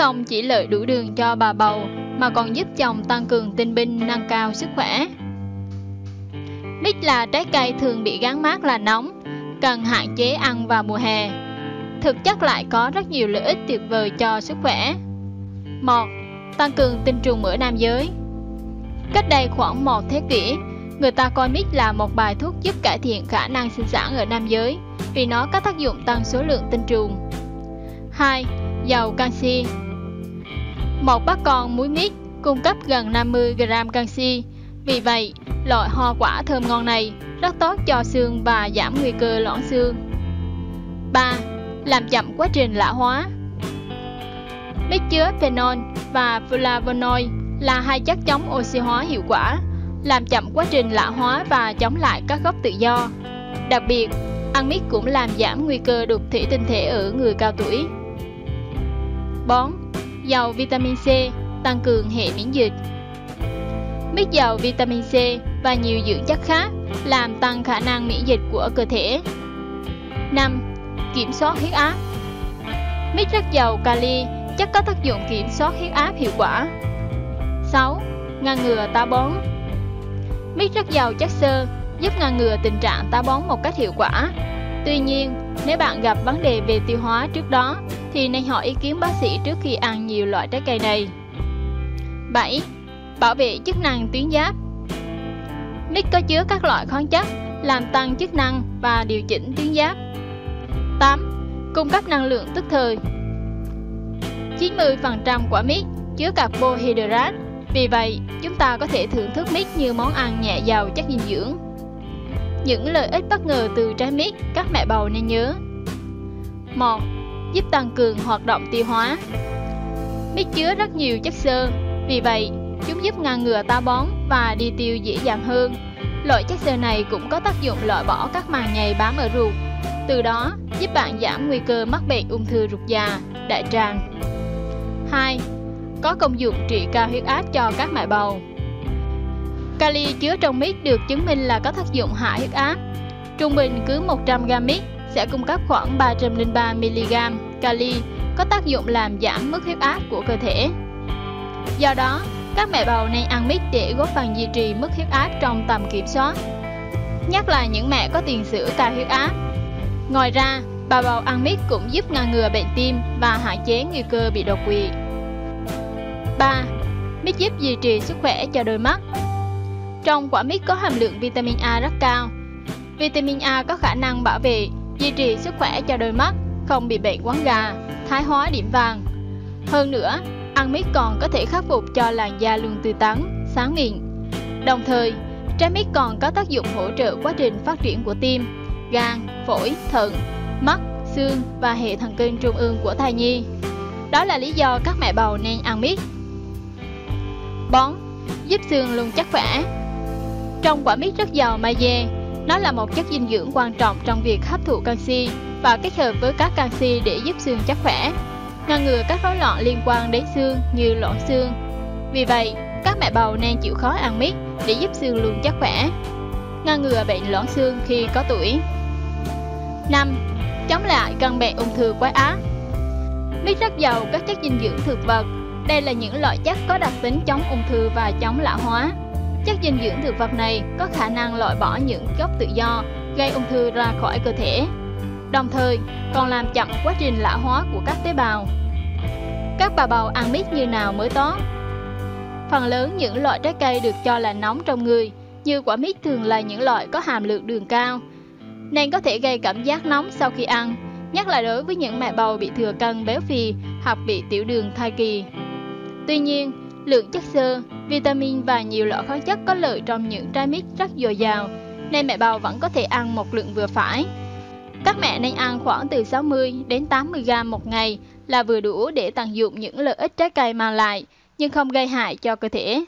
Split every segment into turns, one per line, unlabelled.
không chỉ lợi đủ đường cho bà bầu mà còn giúp chồng tăng cường tinh binh nâng cao sức khỏe. Mít là trái cây thường bị gắn mát là nóng, cần hạn chế ăn vào mùa hè. Thực chất lại có rất nhiều lợi ích tuyệt vời cho sức khỏe. 1. Tăng cường tinh trùng ở nam giới Cách đây khoảng một thế kỷ, người ta coi mít là một bài thuốc giúp cải thiện khả năng sinh sản ở nam giới vì nó có tác dụng tăng số lượng tinh trùng. 2. Dầu canxi một bát con muối mít cung cấp gần 50 g canxi. Vì vậy, loại hoa quả thơm ngon này rất tốt cho xương và giảm nguy cơ loãng xương. 3. Làm chậm quá trình lão hóa Mít chứa phenol và flavonoid là hai chất chống oxy hóa hiệu quả, làm chậm quá trình lão hóa và chống lại các gốc tự do. Đặc biệt, ăn mít cũng làm giảm nguy cơ đục thủy tinh thể ở người cao tuổi. Bón Dầu vitamin C tăng cường hệ miễn dịch Mít giàu vitamin C và nhiều dưỡng chất khác làm tăng khả năng miễn dịch của cơ thể. 5. Kiểm soát huyết áp Mít rất giàu kali, chất có tác dụng kiểm soát huyết áp hiệu quả. 6. Ngăn ngừa táo bón Mít rất giàu chất xơ, giúp ngăn ngừa tình trạng táo bón một cách hiệu quả. Tuy nhiên, nếu bạn gặp vấn đề về tiêu hóa trước đó, thì nên hỏi ý kiến bác sĩ trước khi ăn nhiều loại trái cây này. 7. Bảo vệ chức năng tuyến giáp Mít có chứa các loại khoáng chất làm tăng chức năng và điều chỉnh tuyến giáp. 8. Cung cấp năng lượng tức thời 90% quả mít chứa carbohydrate, vì vậy chúng ta có thể thưởng thức mít như món ăn nhẹ giàu chất dinh dưỡng. Những lợi ích bất ngờ từ trái mít các mẹ bầu nên nhớ 1. Giúp tăng cường hoạt động tiêu hóa Mít chứa rất nhiều chất xơ, vì vậy chúng giúp ngăn ngừa táo bón và đi tiêu dễ dàng hơn. Loại chất xơ này cũng có tác dụng loại bỏ các màng nhầy bám ở ruột, từ đó giúp bạn giảm nguy cơ mắc bệnh ung thư ruột già, đại tràng. 2. Có công dụng trị cao huyết áp cho các mẹ bầu. Kali chứa trong mít được chứng minh là có tác dụng hạ huyết áp. Trung bình cứ 100 g mít sẽ cung cấp khoảng 303 mg kali, có tác dụng làm giảm mức huyết áp của cơ thể. Do đó, các mẹ bầu nên ăn mít để góp phần duy trì mức huyết áp trong tầm kiểm soát. Nhất là những mẹ có tiền sử cao huyết áp. Ngoài ra, bà bầu ăn mít cũng giúp ngăn ngừa bệnh tim và hạn chế nguy cơ bị đột quỵ. 3. Mít giúp duy trì sức khỏe cho đôi mắt. Trong quả mít có hàm lượng vitamin A rất cao. Vitamin A có khả năng bảo vệ, duy trì sức khỏe cho đôi mắt, không bị bệnh quáng gà, thái hóa điểm vàng. Hơn nữa, ăn mít còn có thể khắc phục cho làn da luôn tươi tắn, sáng mịn. Đồng thời, trái mít còn có tác dụng hỗ trợ quá trình phát triển của tim, gan, phổi, thận, mắt, xương và hệ thần kinh trung ương của thai nhi. Đó là lý do các mẹ bầu nên ăn mít. Bón giúp xương luôn chắc khỏe. Trong quả mít rất giàu magie, nó là một chất dinh dưỡng quan trọng trong việc hấp thụ canxi và kết hợp với các canxi để giúp xương chắc khỏe, ngăn ngừa các rối loạn liên quan đến xương như loãng xương. Vì vậy, các mẹ bầu nên chịu khó ăn mít để giúp xương luôn chắc khỏe, ngăn ngừa bệnh loãng xương khi có tuổi. 5. Chống lại căn bệnh ung thư quái ác Mít rất giàu các chất dinh dưỡng thực vật. Đây là những loại chất có đặc tính chống ung thư và chống lão hóa. Chất dinh dưỡng thực vật này có khả năng loại bỏ những gốc tự do gây ung thư ra khỏi cơ thể, đồng thời còn làm chậm quá trình lão hóa của các tế bào. Các bà bầu ăn mít như nào mới tốt? Phần lớn những loại trái cây được cho là nóng trong người, như quả mít thường là những loại có hàm lượng đường cao, nên có thể gây cảm giác nóng sau khi ăn, nhất là đối với những mẹ bầu bị thừa cân béo phì hoặc bị tiểu đường thai kỳ. Tuy nhiên, lượng chất xơ, vitamin và nhiều loại khoáng chất có lợi trong những trái mít rất dồi dào, nên mẹ bầu vẫn có thể ăn một lượng vừa phải. Các mẹ nên ăn khoảng từ 60 đến 80 gram một ngày là vừa đủ để tận dụng những lợi ích trái cây mang lại, nhưng không gây hại cho cơ thể.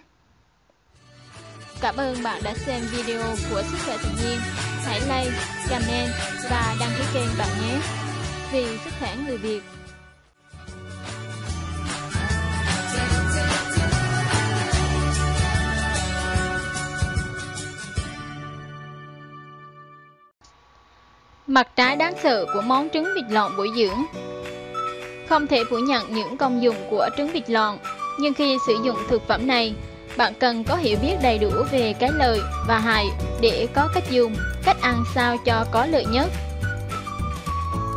Cảm ơn bạn đã xem video của Sức khỏe tự nhiên. Hãy like, comment và đăng ký kênh bạn nhé. Vì sức khỏe người Việt. Mặt trái đáng sợ của món trứng vịt lộn bổ dưỡng Không thể phủ nhận những công dụng của trứng vịt lộn, nhưng khi sử dụng thực phẩm này, bạn cần có hiểu biết đầy đủ về cái lợi và hại để có cách dùng, cách ăn sao cho có lợi nhất.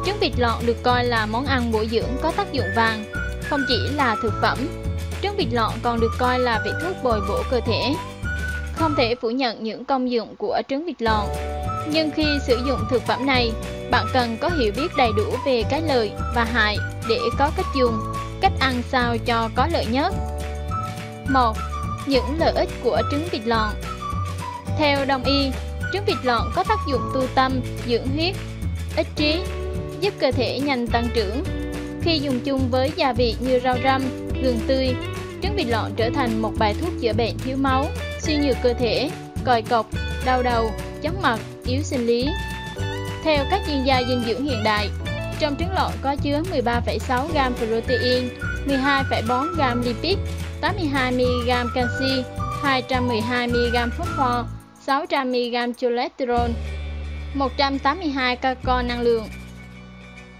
Trứng vịt lộn được coi là món ăn bổ dưỡng có tác dụng vàng, không chỉ là thực phẩm. Trứng vịt lộn còn được coi là vị thuốc bồi bổ cơ thể. Không thể phủ nhận những công dụng của trứng vịt lộn, nhưng khi sử dụng thực phẩm này, bạn cần có hiểu biết đầy đủ về cái lợi và hại để có cách dùng, cách ăn sao cho có lợi nhất. 1. Những lợi ích của trứng vịt lộn Theo đồng y, trứng vịt lộn có tác dụng tu tâm, dưỡng huyết, ích trí, giúp cơ thể nhanh tăng trưởng. Khi dùng chung với gia vị như rau răm, gừng tươi, trứng vịt lộn trở thành một bài thuốc chữa bệnh thiếu máu, suy nhược cơ thể, còi cọc, đau đầu, chóng mặt, yếu sinh lý. Theo các chuyên gia dinh dưỡng hiện đại, trong trứng lộn có chứa 13,6 g protein, 12,4 g lipid, 82 mg canxi, 212 mg phosphor, 600 mg cholesterol, 182 calo năng lượng.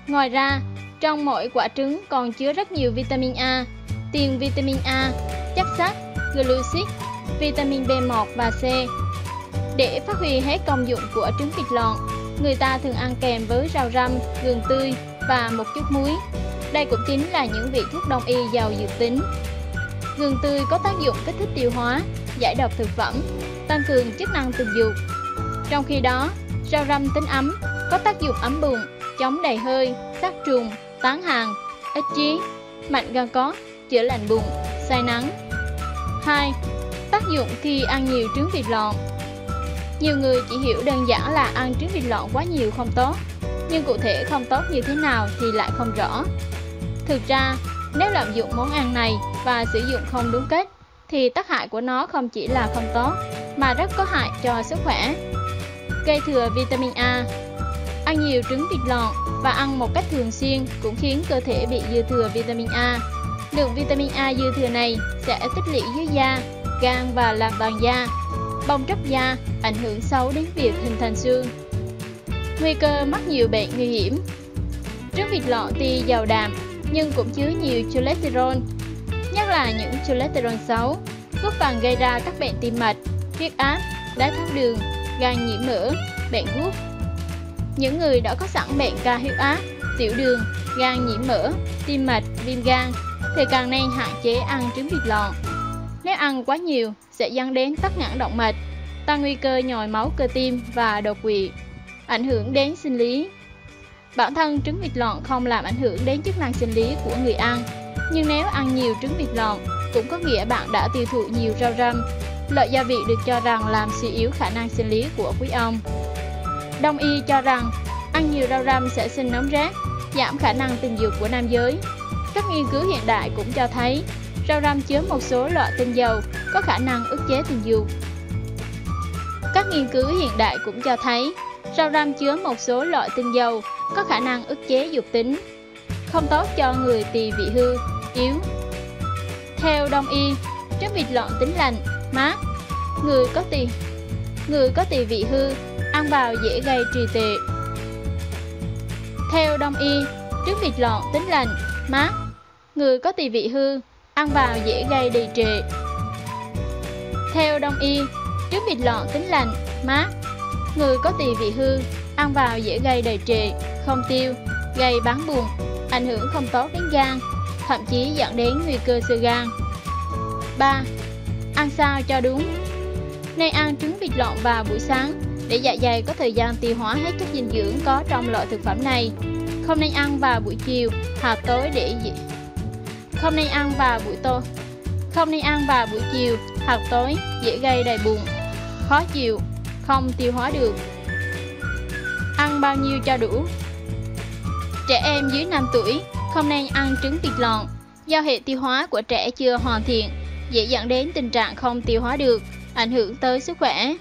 Ngoài ra, trong mỗi quả trứng còn chứa rất nhiều vitamin A, tiền vitamin A, chất sắt, glucid, vitamin B1 và C. Để phát huy hết công dụng của trứng vịt lộn, người ta thường ăn kèm với rau răm, gừng tươi và một chút muối. Đây cũng chính là những vị thuốc đông y giàu dược tính. Gừng tươi có tác dụng kích thích tiêu hóa, giải độc thực phẩm, tăng cường chức năng tình dục. Trong khi đó, rau răm tính ấm có tác dụng ấm bụng, chống đầy hơi, sát trùng, tán hàng, ích trí, mạnh gan có, chữa lành bụng, say nắng. 2. Tác dụng khi ăn nhiều trứng vịt lộn nhiều người chỉ hiểu đơn giản là ăn trứng vịt lộn quá nhiều không tốt, nhưng cụ thể không tốt như thế nào thì lại không rõ. Thực ra, nếu lạm dụng món ăn này và sử dụng không đúng cách, thì tác hại của nó không chỉ là không tốt, mà rất có hại cho sức khỏe. Gây thừa vitamin A Ăn nhiều trứng vịt lộn và ăn một cách thường xuyên cũng khiến cơ thể bị dư thừa vitamin A. Lượng vitamin A dư thừa này sẽ tích lũy dưới da, gan và làm vàng da, bong tróc da, ảnh hưởng xấu đến việc hình thành xương. Nguy cơ mắc nhiều bệnh nguy hiểm Trứng vịt lộn tuy giàu đạm nhưng cũng chứa nhiều cholesterol, nhất là những cholesterol xấu, góp phần gây ra các bệnh tim mạch, huyết áp, đái tháo đường, gan nhiễm mỡ, bệnh gút. Những người đã có sẵn bệnh cao huyết áp, tiểu đường, gan nhiễm mỡ, tim mạch, viêm gan thì càng nên hạn chế ăn trứng vịt lộn. Nếu ăn quá nhiều sẽ dẫn đến tắc nghẽn động mạch, tăng nguy cơ nhồi máu cơ tim và đột quỵ, ảnh hưởng đến sinh lý. Bản thân trứng vịt lộn không làm ảnh hưởng đến chức năng sinh lý của người ăn, nhưng nếu ăn nhiều trứng vịt lộn cũng có nghĩa bạn đã tiêu thụ nhiều rau răm. Loại gia vị được cho rằng làm suy yếu khả năng sinh lý của quý ông. Đông y cho rằng ăn nhiều rau răm sẽ sinh nóng rát, giảm khả năng tình dục của nam giới. Các nghiên cứu hiện đại cũng cho thấy rau răm chứa một số loại tinh dầu có khả năng ức chế tình dục. Các nghiên cứu hiện đại cũng cho thấy rau răm chứa một số loại tinh dầu có khả năng ức chế dục tính, không tốt cho người tỳ vị hư, yếu. Theo đông y, trứng vịt lộn tính lạnh, mát, người có tỳ người có tỳ vị hư ăn vào dễ gây trì tệ. Theo đông y, trứng vịt lộn tính lạnh, mát, người có tỳ vị hư ăn vào dễ gây đầy trệ. Theo đông y, trứng vịt lộn tính lạnh, mát, người có tỳ vị hư ăn vào dễ gây đầy trệ, không tiêu, gây bán buồn, ảnh hưởng không tốt đến gan, thậm chí dẫn đến nguy cơ sơ gan. 3. Ăn sao cho đúng Nên ăn trứng vịt lộn vào buổi sáng để dạ dày có thời gian tiêu hóa hết chất dinh dưỡng có trong loại thực phẩm này. Không nên ăn vào buổi chiều hoặc tối để không nên ăn vào buổi tối. Không nên ăn vào buổi chiều hoặc tối dễ gây đầy bụng, khó chịu, không tiêu hóa được. Ăn bao nhiêu cho đủ? Trẻ em dưới 5 tuổi không nên ăn trứng vịt lộn do hệ tiêu hóa của trẻ chưa hoàn thiện, dễ dẫn đến tình trạng không tiêu hóa được, ảnh hưởng tới sức khỏe.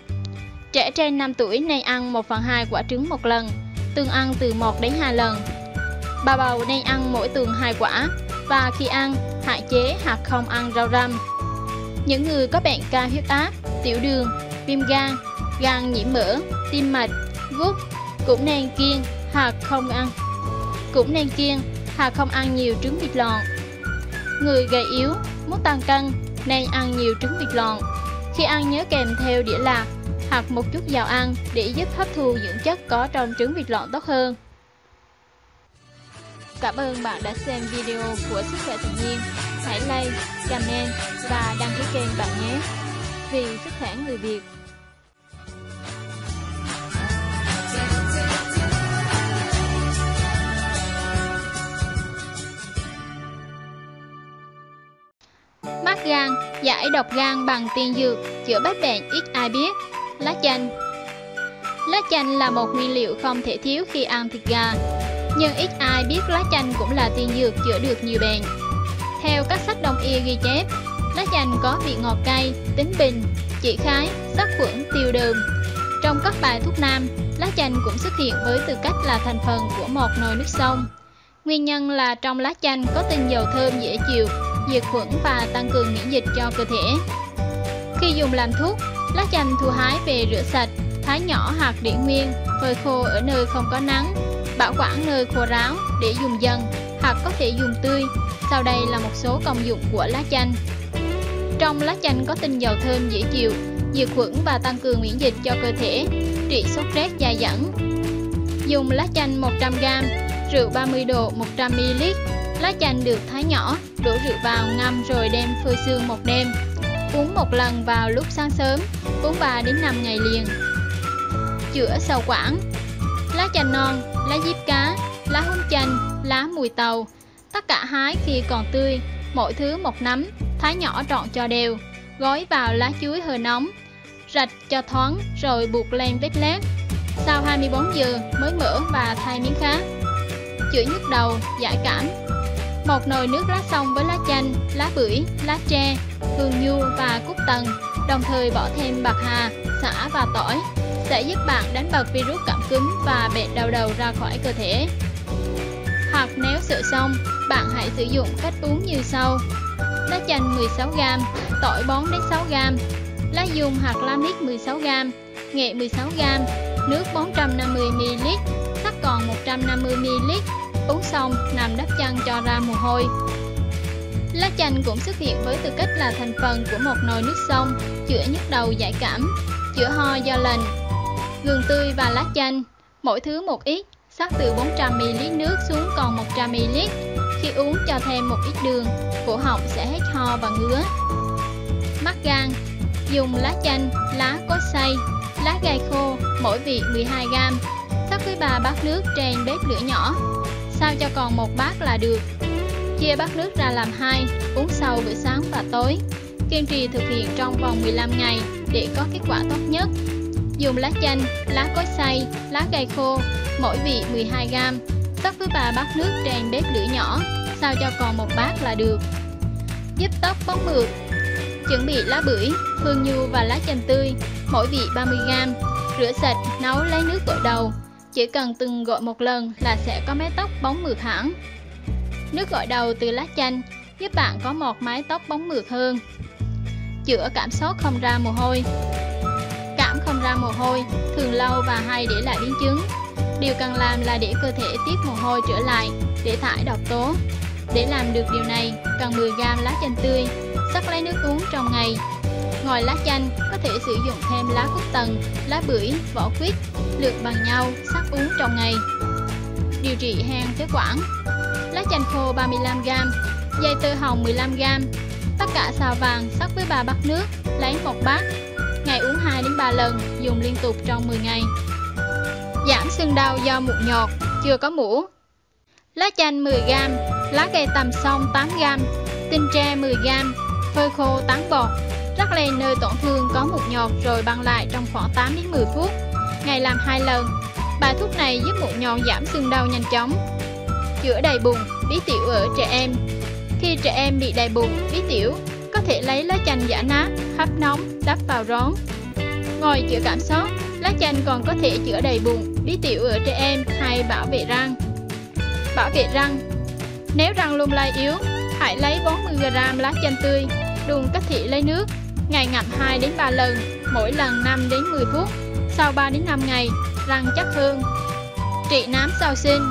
Trẻ trên 5 tuổi nên ăn 1 phần 2 quả trứng một lần, tương ăn từ 1 đến 2 lần. Bà bầu nên ăn mỗi tuần 2 quả và khi ăn, hạn chế hoặc không ăn rau răm. Những người có bệnh cao huyết áp, tiểu đường, viêm gan, gan nhiễm mỡ, tim mạch, gút cũng nên kiêng hoặc không ăn cũng nên kiêng Hạt không ăn nhiều trứng vịt lộn. Người gầy yếu, muốn tăng cân nên ăn nhiều trứng vịt lộn. Khi ăn nhớ kèm theo đĩa lạc hoặc một chút dầu ăn để giúp hấp thu dưỡng chất có trong trứng vịt lộn tốt hơn. Cảm ơn bạn đã xem video của Sức khỏe tự nhiên. Hãy like, comment và đăng ký kênh bạn nhé. Vì sức khỏe người Việt. Mắc gan, giải độc gan bằng tiên dược, chữa bách bệnh ít ai biết. Lá chanh Lá chanh là một nguyên liệu không thể thiếu khi ăn thịt gà, nhưng ít ai biết lá chanh cũng là tiên dược chữa được nhiều bệnh. Theo các sách đông y ghi chép, lá chanh có vị ngọt cay, tính bình, trị khái, sát khuẩn, tiêu đường. Trong các bài thuốc nam, lá chanh cũng xuất hiện với tư cách là thành phần của một nồi nước sông. Nguyên nhân là trong lá chanh có tinh dầu thơm dễ chịu, diệt khuẩn và tăng cường miễn dịch cho cơ thể. Khi dùng làm thuốc, lá chanh thu hái về rửa sạch, thái nhỏ hạt để nguyên, phơi khô ở nơi không có nắng, bảo quản nơi khô ráo để dùng dần, hoặc có thể dùng tươi. Sau đây là một số công dụng của lá chanh. Trong lá chanh có tinh dầu thơm dễ chịu, diệt khuẩn và tăng cường miễn dịch cho cơ thể, trị sốt rét dai dẳng. Dùng lá chanh 100g, rượu 30 độ 100ml, lá chanh được thái nhỏ, đổ rượu vào ngâm rồi đem phơi sương một đêm. Uống một lần vào lúc sáng sớm, uống 3 đến 5 ngày liền. Chữa sầu quảng Lá chanh non, lá diếp cá, lá húng chanh, lá mùi tàu. Tất cả hái khi còn tươi, mỗi thứ một nắm, thái nhỏ trọn cho đều. Gói vào lá chuối hơi nóng Rạch cho thoáng rồi buộc lên vết lát Sau 24 giờ mới mở và thay miếng khác. Chữa nhức đầu, giải cảm. Một nồi nước lá xong với lá chanh, lá bưởi, lá tre, hương nhu và cúc tần, đồng thời bỏ thêm bạc hà, xả và tỏi sẽ giúp bạn đánh bật virus cảm cúm và bệnh đau đầu ra khỏi cơ thể. Hoặc nếu sợ xong, bạn hãy sử dụng cách uống như sau. Lá chanh 16g, tỏi bón đến 6g, lá dùng hoặc lá mít 16g, nghệ 16g, nước 450ml, sắc còn 150ml, uống xong nằm đắp chăn cho ra mồ hôi. Lá chanh cũng xuất hiện với tư cách là thành phần của một nồi nước sông, chữa nhức đầu giải cảm, chữa ho do lành. Gừng tươi và lá chanh, mỗi thứ một ít, sắc từ 400ml nước xuống còn 100ml. Khi uống cho thêm một ít đường, cổ họng sẽ hết ho và ngứa. Mắc gan, dùng lá chanh, lá có xay, lá gai khô, mỗi vị 12g, sắc với 3 bát nước trên bếp lửa nhỏ, sao cho còn một bát là được. Chia bát nước ra làm hai, uống sau bữa sáng và tối. Kiên trì thực hiện trong vòng 15 ngày để có kết quả tốt nhất. Dùng lá chanh, lá cối xay, lá gai khô, mỗi vị 12g, sắc với 3 bát nước trên bếp lửa nhỏ, sao cho còn một bát là được. Giúp tóc bóng mượt Chuẩn bị lá bưởi, hương nhu và lá chanh tươi, mỗi vị 30g. Rửa sạch, nấu lấy nước gội đầu, chỉ cần từng gội một lần là sẽ có mái tóc bóng mượt hẳn. Nước gội đầu từ lá chanh giúp bạn có một mái tóc bóng mượt hơn. Chữa cảm sốt không ra mồ hôi Cảm không ra mồ hôi thường lâu và hay để lại biến chứng. Điều cần làm là để cơ thể tiết mồ hôi trở lại để thải độc tố. Để làm được điều này, cần 10g lá chanh tươi, sắc lấy nước uống trong ngày. Ngoài lá chanh, có thể sử dụng thêm lá cúc tần, lá bưởi, vỏ quýt, lượt bằng nhau, sắc uống trong ngày. Điều trị hen phế quản Lá chanh khô 35g, dây tơ hồng 15g, tất cả xào vàng sắc với 3 bát nước, lấy một bát. Ngày uống 2 đến 3 lần, dùng liên tục trong 10 ngày. Giảm sưng đau do mụn nhọt, chưa có mũ. Lá chanh 10g, lá cây tầm sông 8g, tinh tre 10g, phơi khô tán bọt, rắc lên nơi tổn thương có mụn nhọt rồi băng lại trong khoảng 8 đến 10 phút. Ngày làm 2 lần. Bài thuốc này giúp mụn nhọn giảm sưng đau nhanh chóng. Chữa đầy bụng, bí tiểu ở trẻ em. Khi trẻ em bị đầy bụng, bí tiểu, có thể lấy lá chanh giả nát, hấp nóng, đắp vào rón. Ngoài chữa cảm sốt, lá chanh còn có thể chữa đầy bụng, bí tiểu ở trẻ em hay bảo vệ răng. Bảo vệ răng Nếu răng lung lay yếu, hãy lấy 40g lá chanh tươi, đun cách thị lấy nước, ngày ngập 2 đến 3 lần, mỗi lần 5 đến 10 phút. Sau 3 đến 5 ngày, răng chắc hơn. Trị nám sau sinh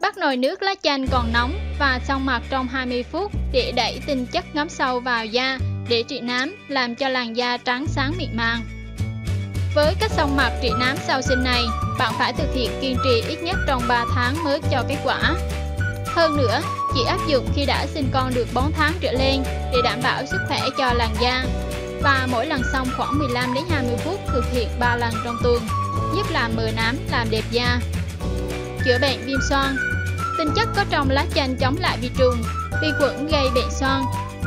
Bắt nồi nước lá chanh còn nóng và xong mặt trong 20 phút để đẩy tinh chất ngấm sâu vào da để trị nám, làm cho làn da trắng sáng mịn màng. Với cách xong mặt trị nám sau sinh này, bạn phải thực hiện kiên trì ít nhất trong 3 tháng mới cho kết quả. Hơn nữa, chỉ áp dụng khi đã sinh con được 4 tháng trở lên để đảm bảo sức khỏe cho làn da. Và mỗi lần xong khoảng 15 đến 20 phút thực hiện 3 lần trong tuần, giúp làm mờ nám, làm đẹp da. Chữa bệnh viêm xoang Tinh chất có trong lá chanh chống lại vi trùng, vi khuẩn gây bệnh xoang.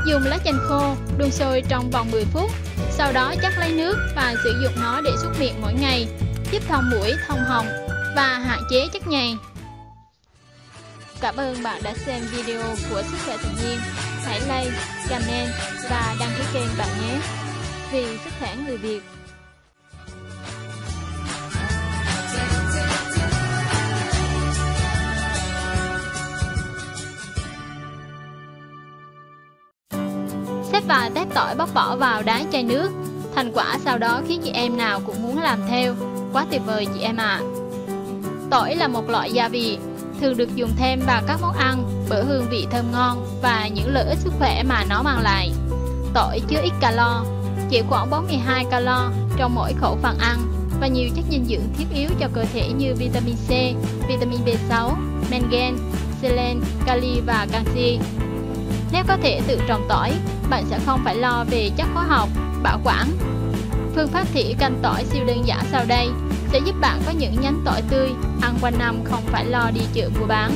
Dùng lá chanh khô, đun sôi trong vòng 10 phút, sau đó chắc lấy nước và sử dụng nó để súc miệng mỗi ngày, giúp thông mũi, thông họng và hạn chế chất nhầy. Cảm ơn bạn đã xem video của Sức khỏe tự nhiên. Hãy like, comment và đăng ký kênh bạn nhé. Vì sức khỏe người Việt. Và vài tép tỏi bóc vỏ vào đá chai nước. Thành quả sau đó khiến chị em nào cũng muốn làm theo. Quá tuyệt vời chị em ạ. À. Tỏi là một loại gia vị thường được dùng thêm vào các món ăn bởi hương vị thơm ngon và những lợi ích sức khỏe mà nó mang lại. Tỏi chứa ít calo, chỉ khoảng 42 calo trong mỗi khẩu phần ăn và nhiều chất dinh dưỡng thiết yếu cho cơ thể như vitamin C, vitamin B6, mangan, selen, kali và canxi. Nếu có thể tự trồng tỏi, bạn sẽ không phải lo về chất hóa học, bảo quản. Phương pháp thỉ canh tỏi siêu đơn giản sau đây sẽ giúp bạn có những nhánh tỏi tươi, ăn quanh năm không phải lo đi chợ mua bán.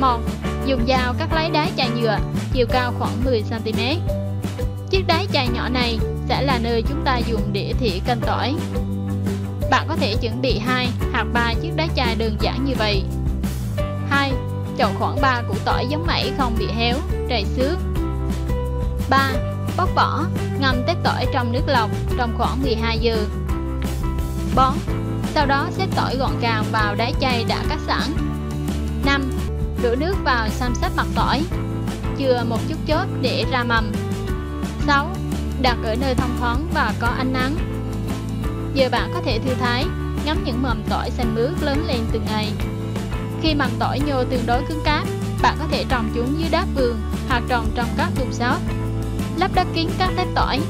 1. Dùng dao cắt lấy đáy chai nhựa, chiều cao khoảng 10cm. Chiếc đáy chai nhỏ này sẽ là nơi chúng ta dùng để thỉ canh tỏi. Bạn có thể chuẩn bị 2 hoặc 3 chiếc đáy chai đơn giản như vậy. 2. Chọn khoảng 3 củ tỏi giống mẩy không bị héo, trầy xước. 3. Bóc vỏ, ngâm tép tỏi trong nước lọc trong khoảng 12 giờ bón Sau đó xếp tỏi gọn gàng vào đáy chay đã cắt sẵn 5. Đổ nước vào xăm xếp mặt tỏi Chừa một chút chốt để ra mầm 6. Đặt ở nơi thông thoáng và có ánh nắng Giờ bạn có thể thư thái ngắm những mầm tỏi xanh mướt lớn lên từng ngày khi mầm tỏi nhô tương đối cứng cáp bạn có thể trồng chúng dưới đáp vườn hoặc trồng trong các thùng xốp lắp đất kín các tép tỏi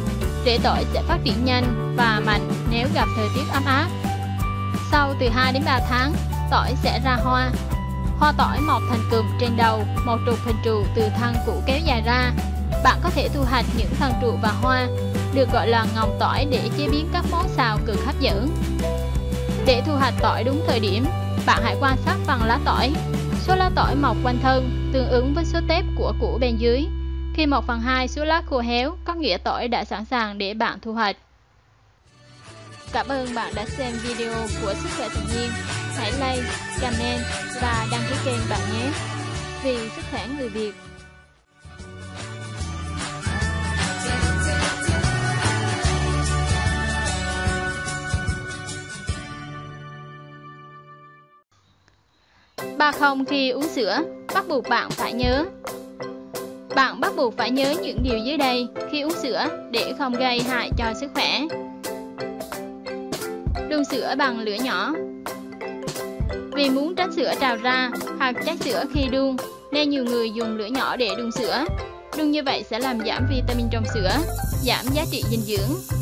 rễ tỏi sẽ phát triển nhanh và mạnh nếu gặp thời tiết ấm áp. Sau từ 2 đến 3 tháng, tỏi sẽ ra hoa. Hoa tỏi mọc thành cụm trên đầu, một trục hình trụ từ thân củ kéo dài ra. Bạn có thể thu hoạch những thân trụ và hoa, được gọi là ngồng tỏi để chế biến các món xào cực hấp dẫn. Để thu hoạch tỏi đúng thời điểm, bạn hãy quan sát phần lá tỏi. Số lá tỏi mọc quanh thân tương ứng với số tép của củ bên dưới. Khi 1 phần 2 số lá khô héo, có nghĩa tỏi đã sẵn sàng để bạn thu hoạch. Cảm ơn bạn đã xem video của Sức khỏe tự nhiên. Hãy like, comment và đăng ký kênh bạn nhé. Vì sức khỏe người Việt. Ba không khi uống sữa, bắt buộc bạn phải nhớ bạn bắt buộc phải nhớ những điều dưới đây khi uống sữa để không gây hại cho sức khỏe. Đun sữa bằng lửa nhỏ Vì muốn tránh sữa trào ra hoặc cháy sữa khi đun, nên nhiều người dùng lửa nhỏ để đun sữa. Đun như vậy sẽ làm giảm vitamin trong sữa, giảm giá trị dinh dưỡng.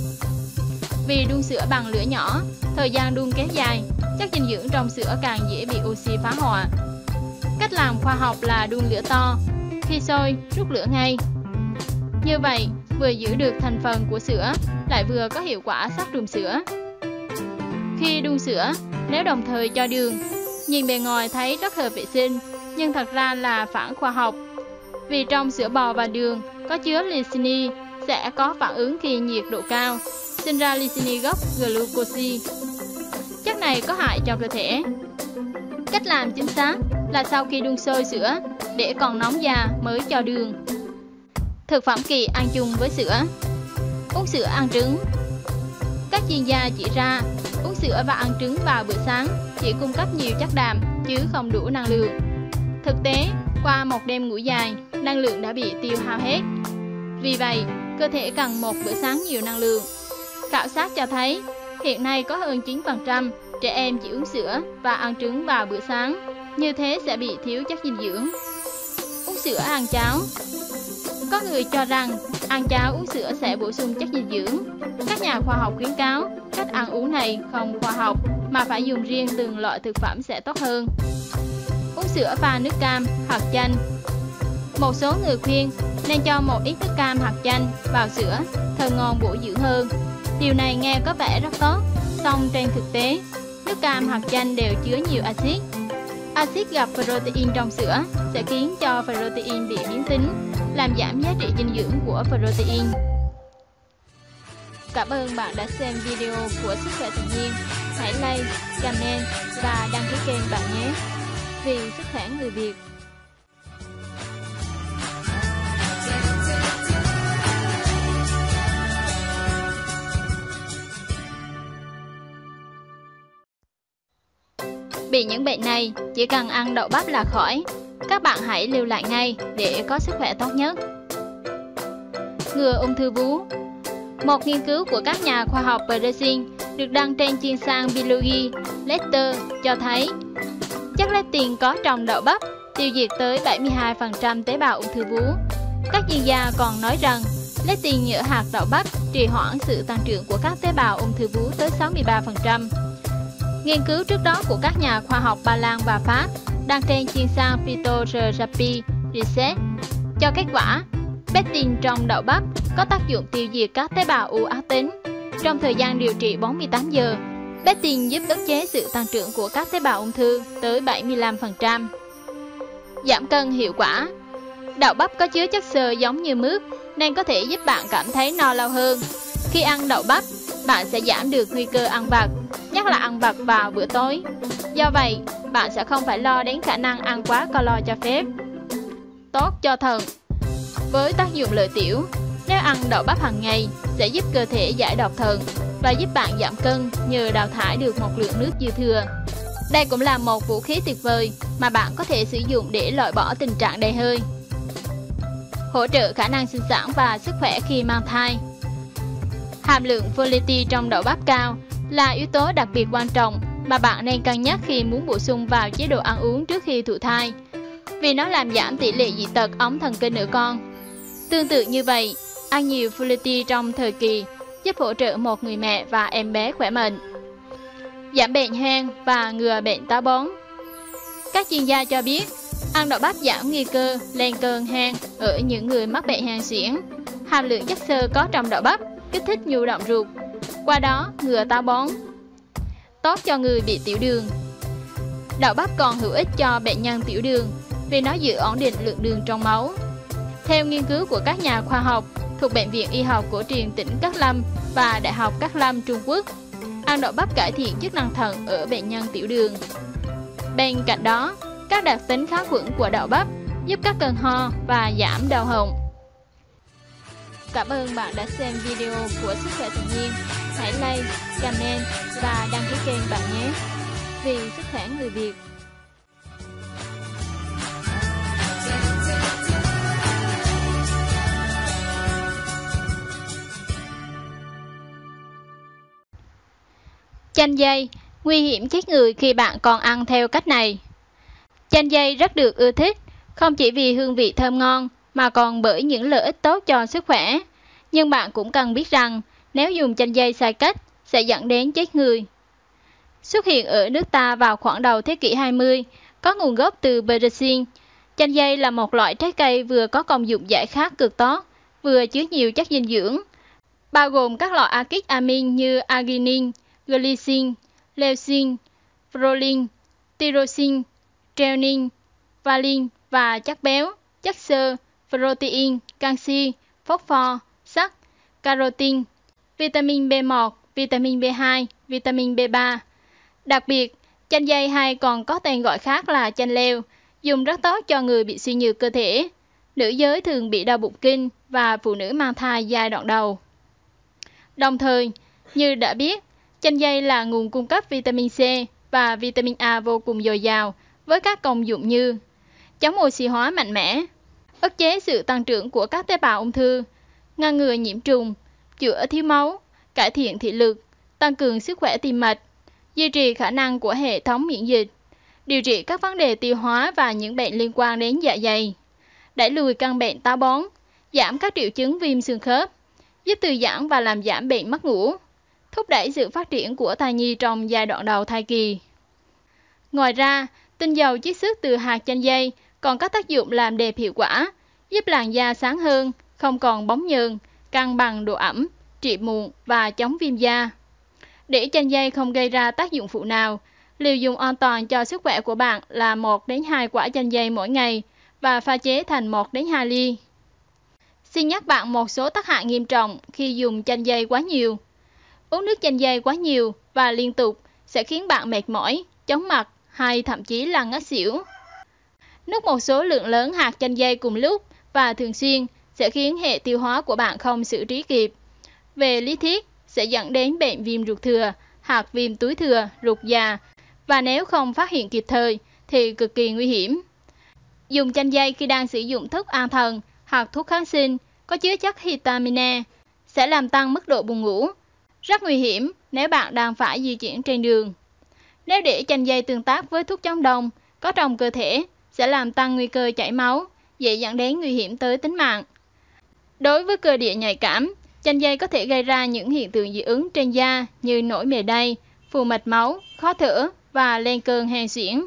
Vì đun sữa bằng lửa nhỏ, thời gian đun kéo dài, chất dinh dưỡng trong sữa càng dễ bị oxy phá hoại. Cách làm khoa học là đun lửa to, khi sôi, rút lửa ngay. Như vậy, vừa giữ được thành phần của sữa, lại vừa có hiệu quả sát trùng sữa. Khi đun sữa, nếu đồng thời cho đường, nhìn bề ngoài thấy rất hợp vệ sinh, nhưng thật ra là phản khoa học. Vì trong sữa bò và đường có chứa lysine sẽ có phản ứng khi nhiệt độ cao, sinh ra lysine gốc glucose. Chất này có hại cho cơ thể. Cách làm chính xác là sau khi đun sôi sữa, để còn nóng già mới cho đường. Thực phẩm kỳ ăn chung với sữa Uống sữa ăn trứng Các chuyên gia chỉ ra uống sữa và ăn trứng vào bữa sáng chỉ cung cấp nhiều chất đạm chứ không đủ năng lượng. Thực tế, qua một đêm ngủ dài, năng lượng đã bị tiêu hao hết. Vì vậy, cơ thể cần một bữa sáng nhiều năng lượng. Khảo sát cho thấy, hiện nay có hơn 9% trẻ em chỉ uống sữa và ăn trứng vào bữa sáng như thế sẽ bị thiếu chất dinh dưỡng. Uống sữa ăn cháo Có người cho rằng ăn cháo uống sữa sẽ bổ sung chất dinh dưỡng. Các nhà khoa học khuyến cáo cách ăn uống này không khoa học mà phải dùng riêng từng loại thực phẩm sẽ tốt hơn. Uống sữa pha nước cam, hoặc chanh Một số người khuyên nên cho một ít nước cam hoặc chanh vào sữa, thơm ngon bổ dưỡng hơn. Điều này nghe có vẻ rất tốt, song trên thực tế, nước cam hoặc chanh đều chứa nhiều axit. Axit gặp protein trong sữa sẽ khiến cho protein bị biến tính, làm giảm giá trị dinh dưỡng của protein. Cảm ơn bạn đã xem video của Sức khỏe tự nhiên. Hãy like, comment và đăng ký kênh bạn nhé. Vì sức khỏe người Việt. Bị những bệnh này, chỉ cần ăn đậu bắp là khỏi. Các bạn hãy lưu lại ngay để có sức khỏe tốt nhất. Ngừa ung thư vú Một nghiên cứu của các nhà khoa học Brazil được đăng trên chuyên sang Biology Letter cho thấy chất lectin có trong đậu bắp tiêu diệt tới 72% tế bào ung thư vú. Các chuyên gia còn nói rằng lectin nhựa hạt đậu bắp trì hoãn sự tăng trưởng của các tế bào ung thư vú tới 63%. Nghiên cứu trước đó của các nhà khoa học Ba Lan và Pháp đăng trên chuyên sang Phytotherapy Research cho kết quả pectin trong đậu bắp có tác dụng tiêu diệt các tế bào u ác tính. Trong thời gian điều trị 48 giờ, pectin giúp ức chế sự tăng trưởng của các tế bào ung thư tới 75%. Giảm cân hiệu quả Đậu bắp có chứa chất xơ giống như mướp nên có thể giúp bạn cảm thấy no lâu hơn. Khi ăn đậu bắp, bạn sẽ giảm được nguy cơ ăn vặt nhất là ăn vặt vào bữa tối. Do vậy, bạn sẽ không phải lo đến khả năng ăn quá calo cho phép. Tốt cho thận Với tác dụng lợi tiểu, nếu ăn đậu bắp hàng ngày sẽ giúp cơ thể giải độc thận và giúp bạn giảm cân nhờ đào thải được một lượng nước dư thừa. Đây cũng là một vũ khí tuyệt vời mà bạn có thể sử dụng để loại bỏ tình trạng đầy hơi. Hỗ trợ khả năng sinh sản và sức khỏe khi mang thai. Hàm lượng folate trong đậu bắp cao là yếu tố đặc biệt quan trọng mà bạn nên cân nhắc khi muốn bổ sung vào chế độ ăn uống trước khi thụ thai, vì nó làm giảm tỷ lệ dị tật ống thần kinh ở con. Tương tự như vậy, ăn nhiều folate trong thời kỳ giúp hỗ trợ một người mẹ và em bé khỏe mạnh. Giảm bệnh hen và ngừa bệnh táo bón Các chuyên gia cho biết, ăn đậu bắp giảm nguy cơ lên cơn hen ở những người mắc bệnh hen suyễn. Hàm lượng chất xơ có trong đậu bắp kích thích nhu động ruột qua đó ngừa táo bón. Tốt cho người bị tiểu đường Đậu bắp còn hữu ích cho bệnh nhân tiểu đường vì nó giữ ổn định lượng đường trong máu. Theo nghiên cứu của các nhà khoa học thuộc Bệnh viện Y học cổ truyền tỉnh Cát Lâm và Đại học Cát Lâm Trung Quốc, ăn đậu bắp cải thiện chức năng thận ở bệnh nhân tiểu đường. Bên cạnh đó, các đặc tính kháng khuẩn của đậu bắp giúp các cơn ho và giảm đau họng. Cảm ơn bạn đã xem video của Sức khỏe tự nhiên. Hãy like, comment và đăng ký kênh bạn nhé. Vì sức khỏe người Việt. Chanh dây, nguy hiểm chết người khi bạn còn ăn theo cách này. Chanh dây rất được ưa thích, không chỉ vì hương vị thơm ngon, mà còn bởi những lợi ích tốt cho sức khỏe. Nhưng bạn cũng cần biết rằng nếu dùng chanh dây sai cách sẽ dẫn đến chết người. Xuất hiện ở nước ta vào khoảng đầu thế kỷ 20, có nguồn gốc từ Brazil. Chanh dây là một loại trái cây vừa có công dụng giải khát cực tốt, vừa chứa nhiều chất dinh dưỡng, bao gồm các loại axit amin như arginine, glycine, leucine, proline, tyrosine, treonin, valine và chất béo, chất xơ, protein, canxi, phosphor, sắt, carotin, vitamin B1, vitamin B2, vitamin B3. Đặc biệt, chanh dây hay còn có tên gọi khác là chanh leo, dùng rất tốt cho người bị suy nhược cơ thể. Nữ giới thường bị đau bụng kinh và phụ nữ mang thai giai đoạn đầu. Đồng thời, như đã biết, chanh dây là nguồn cung cấp vitamin C và vitamin A vô cùng dồi dào với các công dụng như chống oxy hóa mạnh mẽ, ức chế sự tăng trưởng của các tế bào ung thư, ngăn ngừa nhiễm trùng, chữa thiếu máu, cải thiện thị lực, tăng cường sức khỏe tim mạch, duy trì khả năng của hệ thống miễn dịch, điều trị các vấn đề tiêu hóa và những bệnh liên quan đến dạ dày, đẩy lùi căn bệnh táo bón, giảm các triệu chứng viêm xương khớp, giúp thư giãn và làm giảm bệnh mất ngủ, thúc đẩy sự phát triển của thai nhi trong giai đoạn đầu thai kỳ. Ngoài ra, tinh dầu chiết xuất từ hạt chanh dây còn có tác dụng làm đẹp hiệu quả, giúp làn da sáng hơn, không còn bóng nhờn, cân bằng độ ẩm, trị mụn và chống viêm da. Để chanh dây không gây ra tác dụng phụ nào, liều dùng an toàn cho sức khỏe của bạn là 1 đến 2 quả chanh dây mỗi ngày và pha chế thành 1 đến 2 ly. Xin nhắc bạn một số tác hại nghiêm trọng khi dùng chanh dây quá nhiều. Uống nước chanh dây quá nhiều và liên tục sẽ khiến bạn mệt mỏi, chóng mặt hay thậm chí là ngất xỉu. Nuốt một số lượng lớn hạt chanh dây cùng lúc và thường xuyên sẽ khiến hệ tiêu hóa của bạn không xử trí kịp. Về lý thuyết, sẽ dẫn đến bệnh viêm ruột thừa, hạt viêm túi thừa, ruột già và nếu không phát hiện kịp thời thì cực kỳ nguy hiểm. Dùng chanh dây khi đang sử dụng thuốc an thần hoặc thuốc kháng sinh có chứa chất hitamine sẽ làm tăng mức độ buồn ngủ. Rất nguy hiểm nếu bạn đang phải di chuyển trên đường. Nếu để chanh dây tương tác với thuốc chống đông có trong cơ thể sẽ làm tăng nguy cơ chảy máu, dễ dẫn đến nguy hiểm tới tính mạng. Đối với cơ địa nhạy cảm, chanh dây có thể gây ra những hiện tượng dị ứng trên da như nổi mề đay, phù mạch máu, khó thở và lên cơn hen suyễn.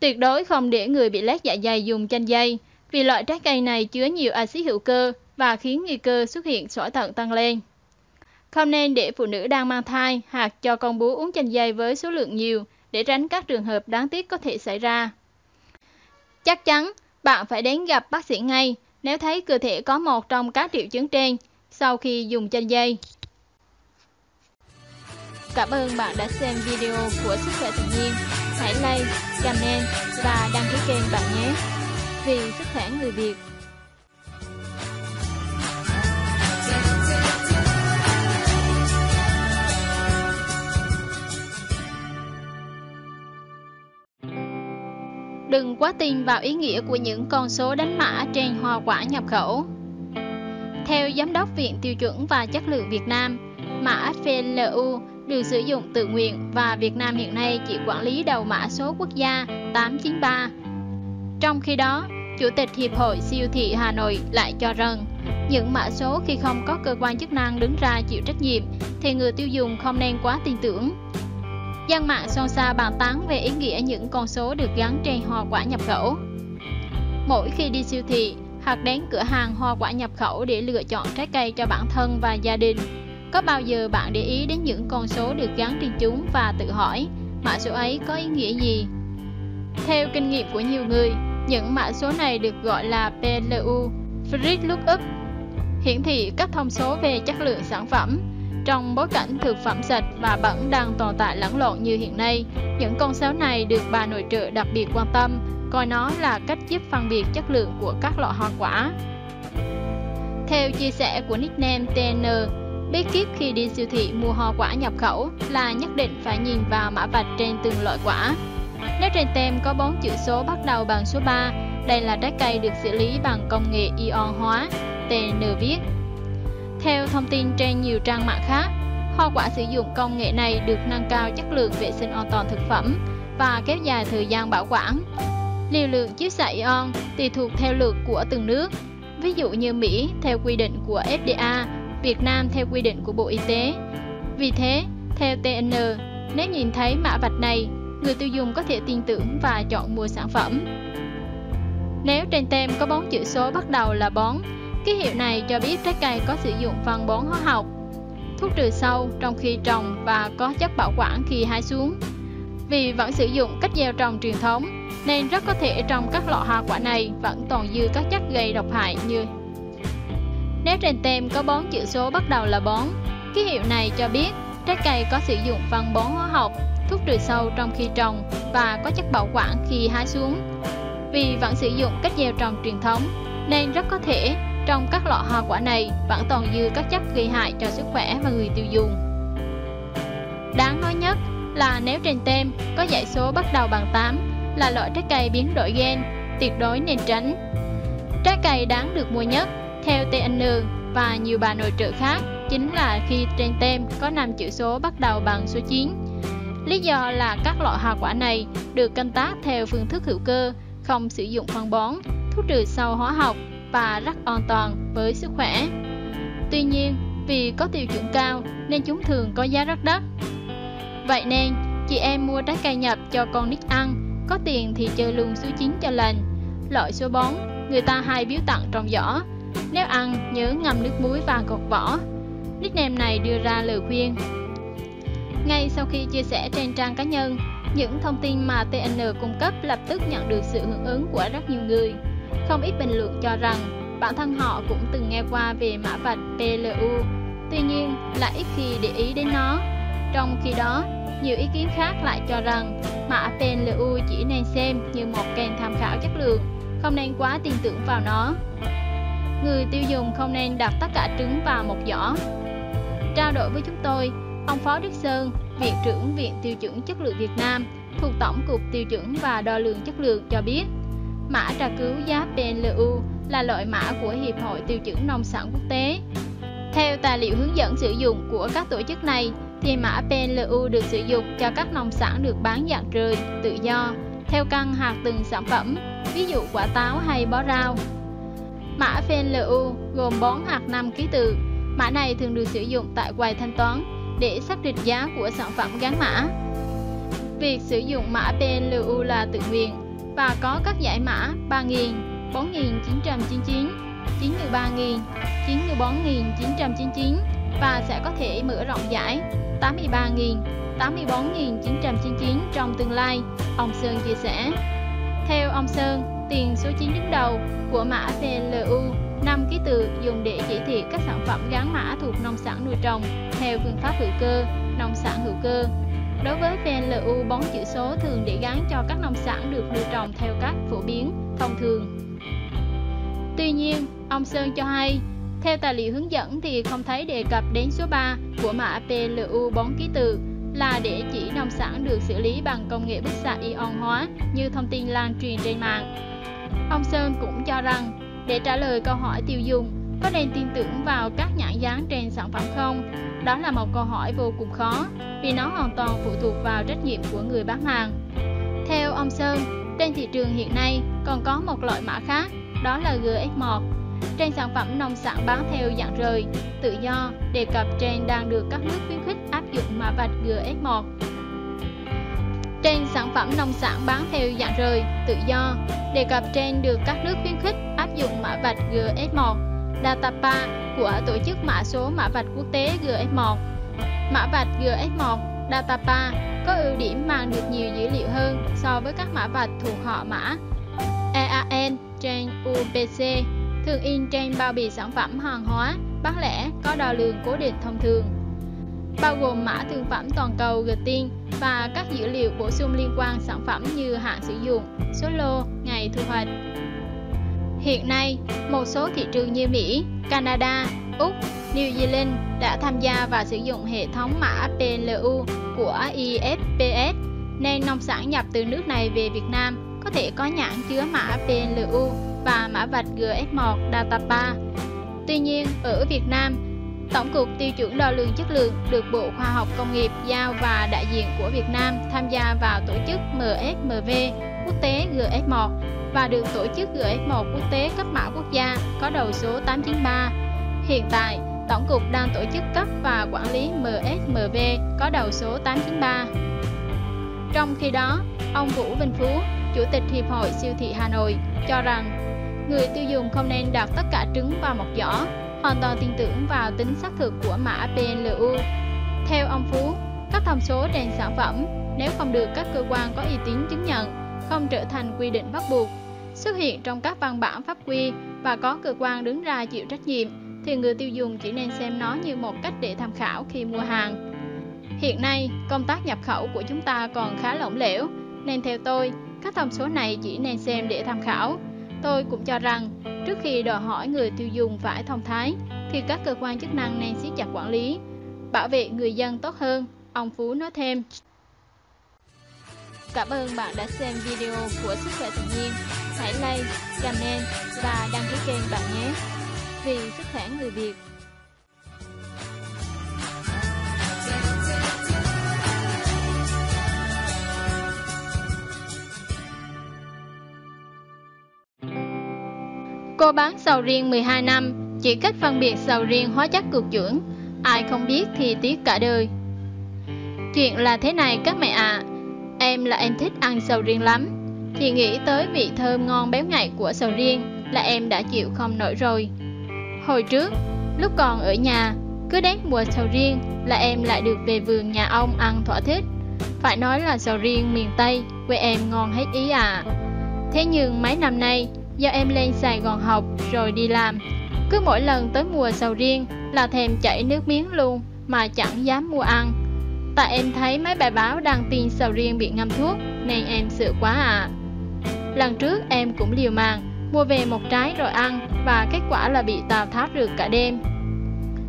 Tuyệt đối không để người bị lét dạ dày dùng chanh dây vì loại trái cây này chứa nhiều axit hữu cơ và khiến nguy cơ xuất hiện sỏi thận tăng lên. Không nên để phụ nữ đang mang thai hoặc cho con bú uống chanh dây với số lượng nhiều để tránh các trường hợp đáng tiếc có thể xảy ra. Chắc chắn bạn phải đến gặp bác sĩ ngay nếu thấy cơ thể có một trong các triệu chứng trên sau khi dùng chanh dây. Cảm ơn bạn đã xem video của Sức khỏe tự nhiên. Hãy like, comment và đăng ký kênh bạn nhé. Vì sức khỏe người Việt. Đừng quá tin vào ý nghĩa của những con số đánh mã trên hoa quả nhập khẩu. Theo Giám đốc Viện Tiêu chuẩn và Chất lượng Việt Nam, mã FLU được sử dụng tự nguyện và Việt Nam hiện nay chỉ quản lý đầu mã số quốc gia 893. Trong khi đó, Chủ tịch Hiệp hội Siêu thị Hà Nội lại cho rằng những mã số khi không có cơ quan chức năng đứng ra chịu trách nhiệm thì người tiêu dùng không nên quá tin tưởng. Dân mạng xôn xao bàn tán về ý nghĩa những con số được gắn trên hoa quả nhập khẩu. Mỗi khi đi siêu thị hoặc đến cửa hàng hoa quả nhập khẩu để lựa chọn trái cây cho bản thân và gia đình, có bao giờ bạn để ý đến những con số được gắn trên chúng và tự hỏi mã số ấy có ý nghĩa gì? Theo kinh nghiệm của nhiều người, những mã số này được gọi là PLU, Free Lookup, hiển thị các thông số về chất lượng sản phẩm. Trong bối cảnh thực phẩm sạch và bẩn đang tồn tại lẫn lộn như hiện nay, những con số này được bà nội trợ đặc biệt quan tâm, coi nó là cách giúp phân biệt chất lượng của các loại hoa quả. Theo chia sẻ của nickname TN, bí kíp khi đi siêu thị mua hoa quả nhập khẩu là nhất định phải nhìn vào mã vạch trên từng loại quả. Nếu trên tem có bốn chữ số bắt đầu bằng số 3, đây là trái cây được xử lý bằng công nghệ ion hóa, TN viết. Theo thông tin trên nhiều trang mạng khác, kho quả sử dụng công nghệ này được nâng cao chất lượng vệ sinh an toàn thực phẩm và kéo dài thời gian bảo quản. Liều lượng chiết xạ ion tùy thuộc theo lượt của từng nước. Ví dụ như Mỹ theo quy định của FDA, Việt Nam theo quy định của Bộ Y tế. Vì thế, theo TN, nếu nhìn thấy mã vạch này, người tiêu dùng có thể tin tưởng và chọn mua sản phẩm. Nếu trên tem có bốn chữ số bắt đầu là bóng ký hiệu này cho biết trái cây có sử dụng phân bón hóa học, thuốc trừ sâu trong khi trồng và có chất bảo quản khi hái xuống. Vì vẫn sử dụng cách gieo trồng truyền thống, nên rất có thể trong các lọ hoa quả này vẫn tồn dư các chất gây độc hại như Nếu trên tem có bón chữ số bắt đầu là bón, ký hiệu này cho biết trái cây có sử dụng phân bón hóa học thuốc trừ sâu trong khi trồng và có chất bảo quản khi hái xuống. Vì vẫn sử dụng cách gieo trồng truyền thống, nên rất có thể trong các lọ hoa quả này vẫn toàn dư các chất gây hại cho sức khỏe và người tiêu dùng. Đáng nói nhất là nếu trên tem có dãy số bắt đầu bằng 8 là loại trái cây biến đổi gen, tuyệt đối nên tránh. Trái cây đáng được mua nhất theo TN và nhiều bà nội trợ khác chính là khi trên tem có 5 chữ số bắt đầu bằng số 9 Lý do là các loại hoa quả này được canh tác theo phương thức hữu cơ, không sử dụng phân bón, thuốc trừ sâu hóa học và rất an toàn với sức khỏe. Tuy nhiên, vì có tiêu chuẩn cao nên chúng thường có giá rất đắt. Vậy nên, chị em mua trái cây nhập cho con nít ăn, có tiền thì chơi luôn số 9 cho lành. Loại số bón, người ta hay biếu tặng trong giỏ. Nếu ăn, nhớ ngâm nước muối và gọt vỏ. Nickname này đưa ra lời khuyên. Ngay sau khi chia sẻ trên trang cá nhân, những thông tin mà TN cung cấp lập tức nhận được sự hưởng ứng của rất nhiều người. Không ít bình luận cho rằng bản thân họ cũng từng nghe qua về mã vạch PLU, tuy nhiên lại ít khi để ý đến nó. Trong khi đó, nhiều ý kiến khác lại cho rằng mã PLU chỉ nên xem như một kênh tham khảo chất lượng, không nên quá tin tưởng vào nó. Người tiêu dùng không nên đặt tất cả trứng vào một giỏ. Trao đổi với chúng tôi, ông Phó Đức Sơn, Viện trưởng Viện Tiêu chuẩn Chất lượng Việt Nam, thuộc Tổng cục Tiêu chuẩn và Đo lường Chất lượng cho biết, mã tra cứu giá PLU là loại mã của Hiệp hội Tiêu chuẩn Nông sản Quốc tế. Theo tài liệu hướng dẫn sử dụng của các tổ chức này, thì mã PLU được sử dụng cho các nông sản được bán dạng rời, tự do, theo căn hạt từng sản phẩm, ví dụ quả táo hay bó rau. Mã PLU gồm 4 hạt 5 ký tự. Mã này thường được sử dụng tại quầy thanh toán để xác định giá của sản phẩm gắn mã. Việc sử dụng mã PLU là tự nguyện và có các giải mã 3.000, 4.999, 93.000, 94.999 và sẽ có thể mở rộng giải 83.000, 84.999 trong tương lai, ông Sơn chia sẻ. Theo ông Sơn, tiền số 9 đứng đầu của mã PLU 5 ký tự dùng để chỉ thị các sản phẩm gắn mã thuộc nông sản nuôi trồng theo phương pháp hữu cơ, nông sản hữu cơ. Đối với PLU, bón chữ số thường để gắn cho các nông sản được nuôi trồng theo cách phổ biến, thông thường. Tuy nhiên, ông Sơn cho hay, theo tài liệu hướng dẫn thì không thấy đề cập đến số 3 của mã PLU bón ký tự là để chỉ nông sản được xử lý bằng công nghệ bức xạ ion hóa như thông tin lan truyền trên mạng. Ông Sơn cũng cho rằng để trả lời câu hỏi tiêu dùng có nên tin tưởng vào các nhãn dán trên sản phẩm không? Đó là một câu hỏi vô cùng khó vì nó hoàn toàn phụ thuộc vào trách nhiệm của người bán hàng. Theo ông Sơn, trên thị trường hiện nay còn có một loại mã khác, đó là GX1. Trên sản phẩm nông sản bán theo dạng rời, tự do, đề cập trên đang được các nước khuyến khích áp dụng mã vạch GX1 Trên sản phẩm nông sản bán theo dạng rời, tự do, đề cập trên được các nước khuyến khích áp dụng mã vạch GS1, Datapa của tổ chức mã số mã vạch quốc tế GS1. Mã vạch GS1 Datapa có ưu điểm mang được nhiều dữ liệu hơn so với các mã vạch thuộc họ mã EAN trên UPC, thường in trên bao bì sản phẩm hàng hóa, bán lẻ có đo lường cố định thông thường bao gồm mã thương phẩm toàn cầu GTIN và các dữ liệu bổ sung liên quan sản phẩm như hạn sử dụng, số lô, ngày thu hoạch. Hiện nay, một số thị trường như Mỹ, Canada, Úc, New Zealand đã tham gia và sử dụng hệ thống mã PLU của IFPS, nên nông sản nhập từ nước này về Việt Nam có thể có nhãn chứa mã PLU và mã vạch GS1 Datapa. Tuy nhiên, ở Việt Nam, Tổng cục Tiêu chuẩn Đo lường Chất lượng được Bộ Khoa học Công nghiệp giao và đại diện của Việt Nam tham gia vào tổ chức MSMV quốc tế GS1 và được tổ chức GS1 quốc tế cấp mã quốc gia có đầu số 893. Hiện tại, Tổng cục đang tổ chức cấp và quản lý MSMV có đầu số 893. Trong khi đó, ông Vũ Vinh Phú, Chủ tịch Hiệp hội Siêu thị Hà Nội, cho rằng người tiêu dùng không nên đặt tất cả trứng vào một giỏ hoàn toàn tin tưởng vào tính xác thực của mã PLU. Theo ông Phú, các thông số trên sản phẩm nếu không được các cơ quan có uy tín chứng nhận, không trở thành quy định bắt buộc, xuất hiện trong các văn bản pháp quy và có cơ quan đứng ra chịu trách nhiệm, thì người tiêu dùng chỉ nên xem nó như một cách để tham khảo khi mua hàng. Hiện nay, công tác nhập khẩu của chúng ta còn khá lỏng lẻo, nên theo tôi, các thông số này chỉ nên xem để tham khảo. Tôi cũng cho rằng Trước khi đòi hỏi người tiêu dùng phải thông thái, thì các cơ quan chức năng nên siết chặt quản lý, bảo vệ người dân tốt hơn, ông Phú nói thêm. Cảm ơn bạn đã xem video của Sức khỏe tự nhiên. Hãy like, comment và đăng ký kênh bạn nhé. Vì sức khỏe người Việt. Cô bán sầu riêng 12 năm, chỉ cách phân biệt sầu riêng hóa chất cực chuẩn, ai không biết thì tiếc cả đời. Chuyện là thế này các mẹ ạ, à. em là em thích ăn sầu riêng lắm, thì nghĩ tới vị thơm ngon béo ngậy của sầu riêng là em đã chịu không nổi rồi. Hồi trước, lúc còn ở nhà, cứ đến mùa sầu riêng là em lại được về vườn nhà ông ăn thỏa thích. Phải nói là sầu riêng miền Tây, quê em ngon hết ý à. Thế nhưng mấy năm nay, do em lên Sài Gòn học rồi đi làm, cứ mỗi lần tới mùa sầu riêng là thèm chảy nước miếng luôn mà chẳng dám mua ăn. Tại em thấy mấy bài báo đăng tin sầu riêng bị ngâm thuốc nên em sợ quá à. Lần trước em cũng liều mạng mua về một trái rồi ăn và kết quả là bị Tào Tháo rượt cả đêm.